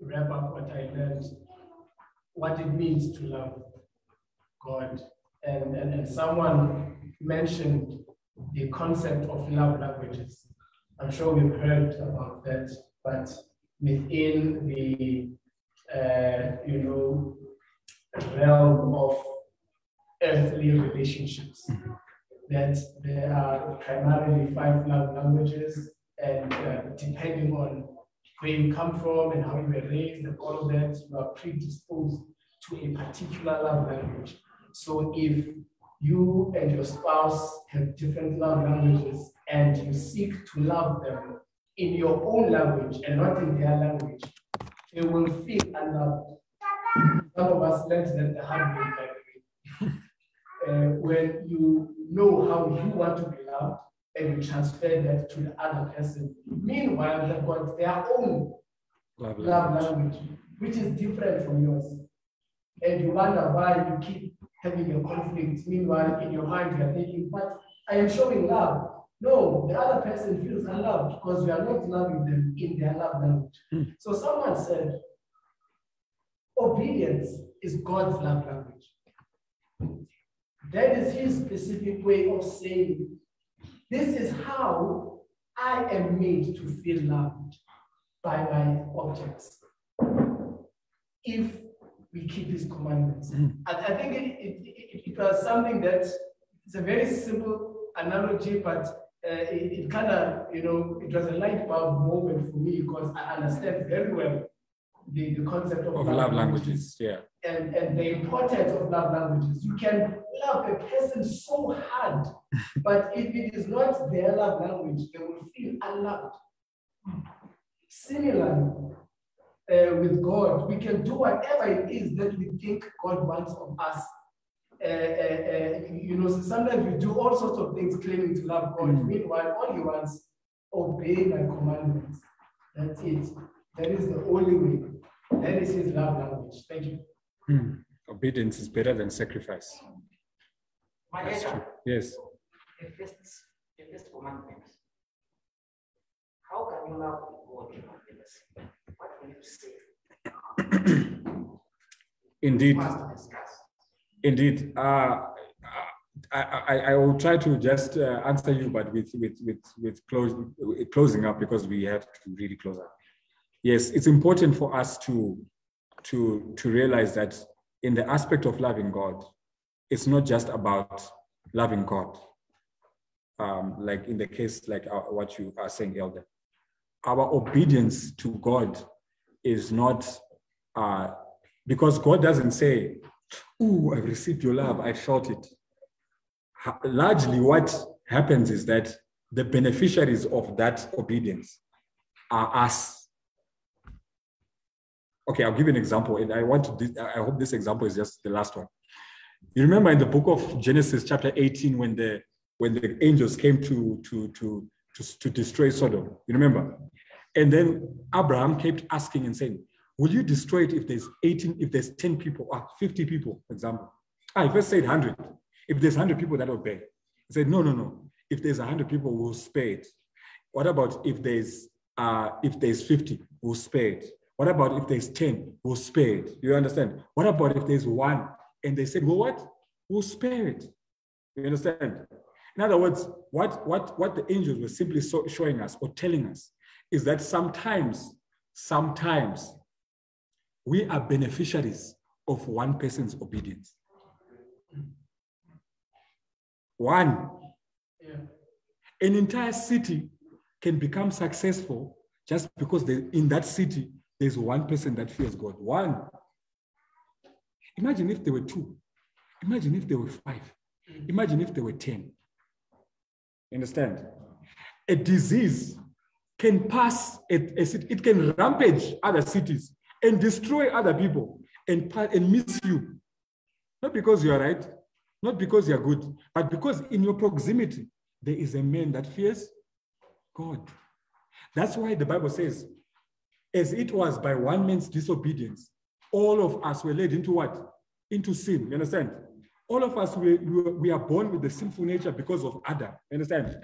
wrap up what I learned, what it means to love God. And, and, and someone mentioned the concept of love languages. I'm sure we've heard about that, but within the uh, you know realm of earthly relationships. Mm -hmm that there are primarily five love languages, and uh, depending on where you come from and how you were raised and all of that, you are predisposed to a particular love language. So if you and your spouse have different love languages and you seek to love them in your own language and not in their language, they will feel unloved. Some of us learned that the hard way, by the way. Uh, when you know how you want to be loved and you transfer that to the other person. Meanwhile, they've got their own love, love language, which is different from yours. And you wonder why you keep having a conflict. Meanwhile, in your mind, you are thinking, but I am showing love. No, the other person feels unloved because you are not loving them in their love language. Mm. So someone said, obedience is God's love language. That is his specific way of saying, this is how I am made to feel loved by my objects. If we keep his commandments. Mm. I, I, think it, it, it, it, was something that it's a very simple analogy, but uh, it, it kind of, you know, it was a light bulb moment for me because I understand very well the, the concept of, of love, love languages. languages. Yeah. And, and the importance of love languages. You can love a person so hard, but if it is not their love language, they will feel unloved. Similarly, uh, with God, we can do whatever it is that we think God wants of us. Uh, uh, uh you know, sometimes we do all sorts of things claiming to love God. Mm. Meanwhile, all He wants, obey my commandments. That's it. That is the only way. That is His love language. Thank you. Hmm. Obedience is better than sacrifice. My That's true. Yes. The first, the first commandment. How can you love God What will you say? Indeed. Indeed. Uh, I, I, I, will try to just uh, answer you, but with with with with close, closing up because we have to really close up. Yes, it's important for us to to to realize that in the aspect of loving God, it's not just about loving God. Um, like in the case, like uh, what you are saying, Elder, our obedience to God is not uh, because God doesn't say, "Oh, I've received your love, I felt it." Largely, what happens is that the beneficiaries of that obedience are us. Okay, I'll give an example, and I want to. I hope this example is just the last one. You remember in the book of Genesis, chapter 18, when the when the angels came to to to to, to destroy Sodom. You remember? And then Abraham kept asking and saying, Will you destroy it if there's 18, if there's 10 people, or ah, 50 people, for example? Ah, I first said 100. If there's 100 people that obey. said, no, no, no. If there's 100 people, we'll spare it. What about if there's uh, if there's 50, we'll spare it. What about if there's 10, we'll spare it. You understand? What about if there's one? And they said, well, what? We'll spare it. You understand? In other words, what, what, what the angels were simply so showing us or telling us is that sometimes, sometimes we are beneficiaries of one person's obedience. One. Yeah. An entire city can become successful just because they, in that city there's one person that fears God. One. Imagine if there were two. Imagine if there were five. Imagine if there were 10. Understand? A disease can pass, a, a, it can rampage other cities and destroy other people and, and miss you. Not because you are right, not because you are good, but because in your proximity, there is a man that fears God. That's why the Bible says, as it was by one man's disobedience, all of us were led into what? Into sin. You understand? All of us, we, we are born with the sinful nature because of Adam. You understand?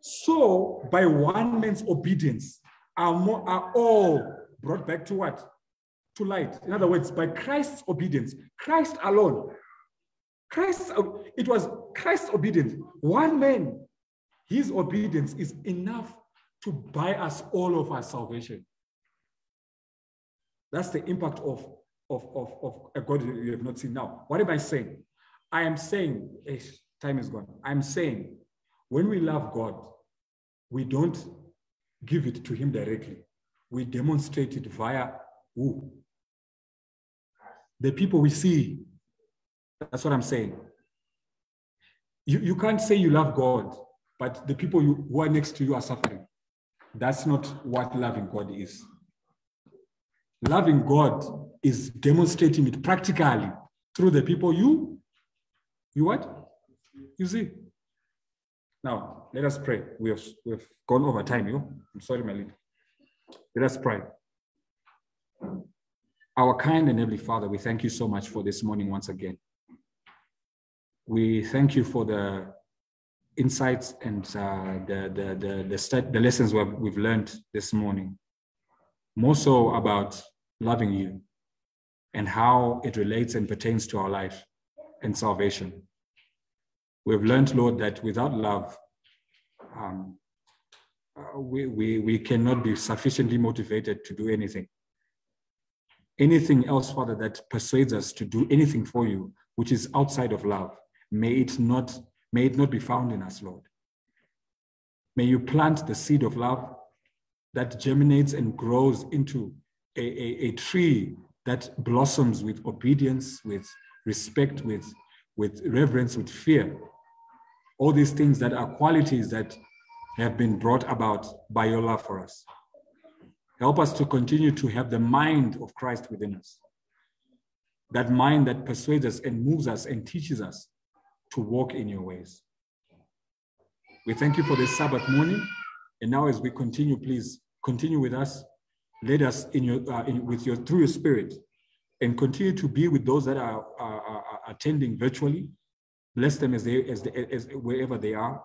So, by one man's obedience, are, more, are all brought back to what? To light. In other words, by Christ's obedience, Christ alone. Christ, uh, it was Christ's obedience. One man, his obedience is enough to buy us all of our salvation. That's the impact of, of, of, of a God you have not seen. Now, what am I saying? I am saying, time is gone. I'm saying, when we love God, we don't give it to Him directly. We demonstrate it via who? The people we see. That's what I'm saying. You, you can't say you love God, but the people you, who are next to you are suffering. That's not what loving God is. Loving God is demonstrating it practically through the people you, you what? You see. Now, let us pray. We have, we have gone over time, you. I'm sorry, my lead. Let us pray. Our kind and heavenly Father, we thank you so much for this morning once again. We thank you for the insights and uh, the, the, the, the, the lessons we've, we've learned this morning. More so about loving you and how it relates and pertains to our life and salvation. We've learned, Lord, that without love, um, uh, we, we, we cannot be sufficiently motivated to do anything. Anything else, Father, that persuades us to do anything for you, which is outside of love, may it not, may it not be found in us, Lord. May you plant the seed of love that germinates and grows into a, a, a tree that blossoms with obedience, with respect, with, with reverence, with fear. All these things that are qualities that have been brought about by your love for us. Help us to continue to have the mind of Christ within us. That mind that persuades us and moves us and teaches us to walk in your ways. We thank you for this Sabbath morning. And now, as we continue, please continue with us lead us in your, uh, in, with your through your spirit and continue to be with those that are, are, are attending virtually bless them as they as, they, as wherever they are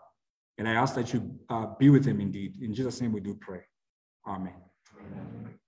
and i ask that you uh, be with him indeed in jesus name we do pray amen. amen.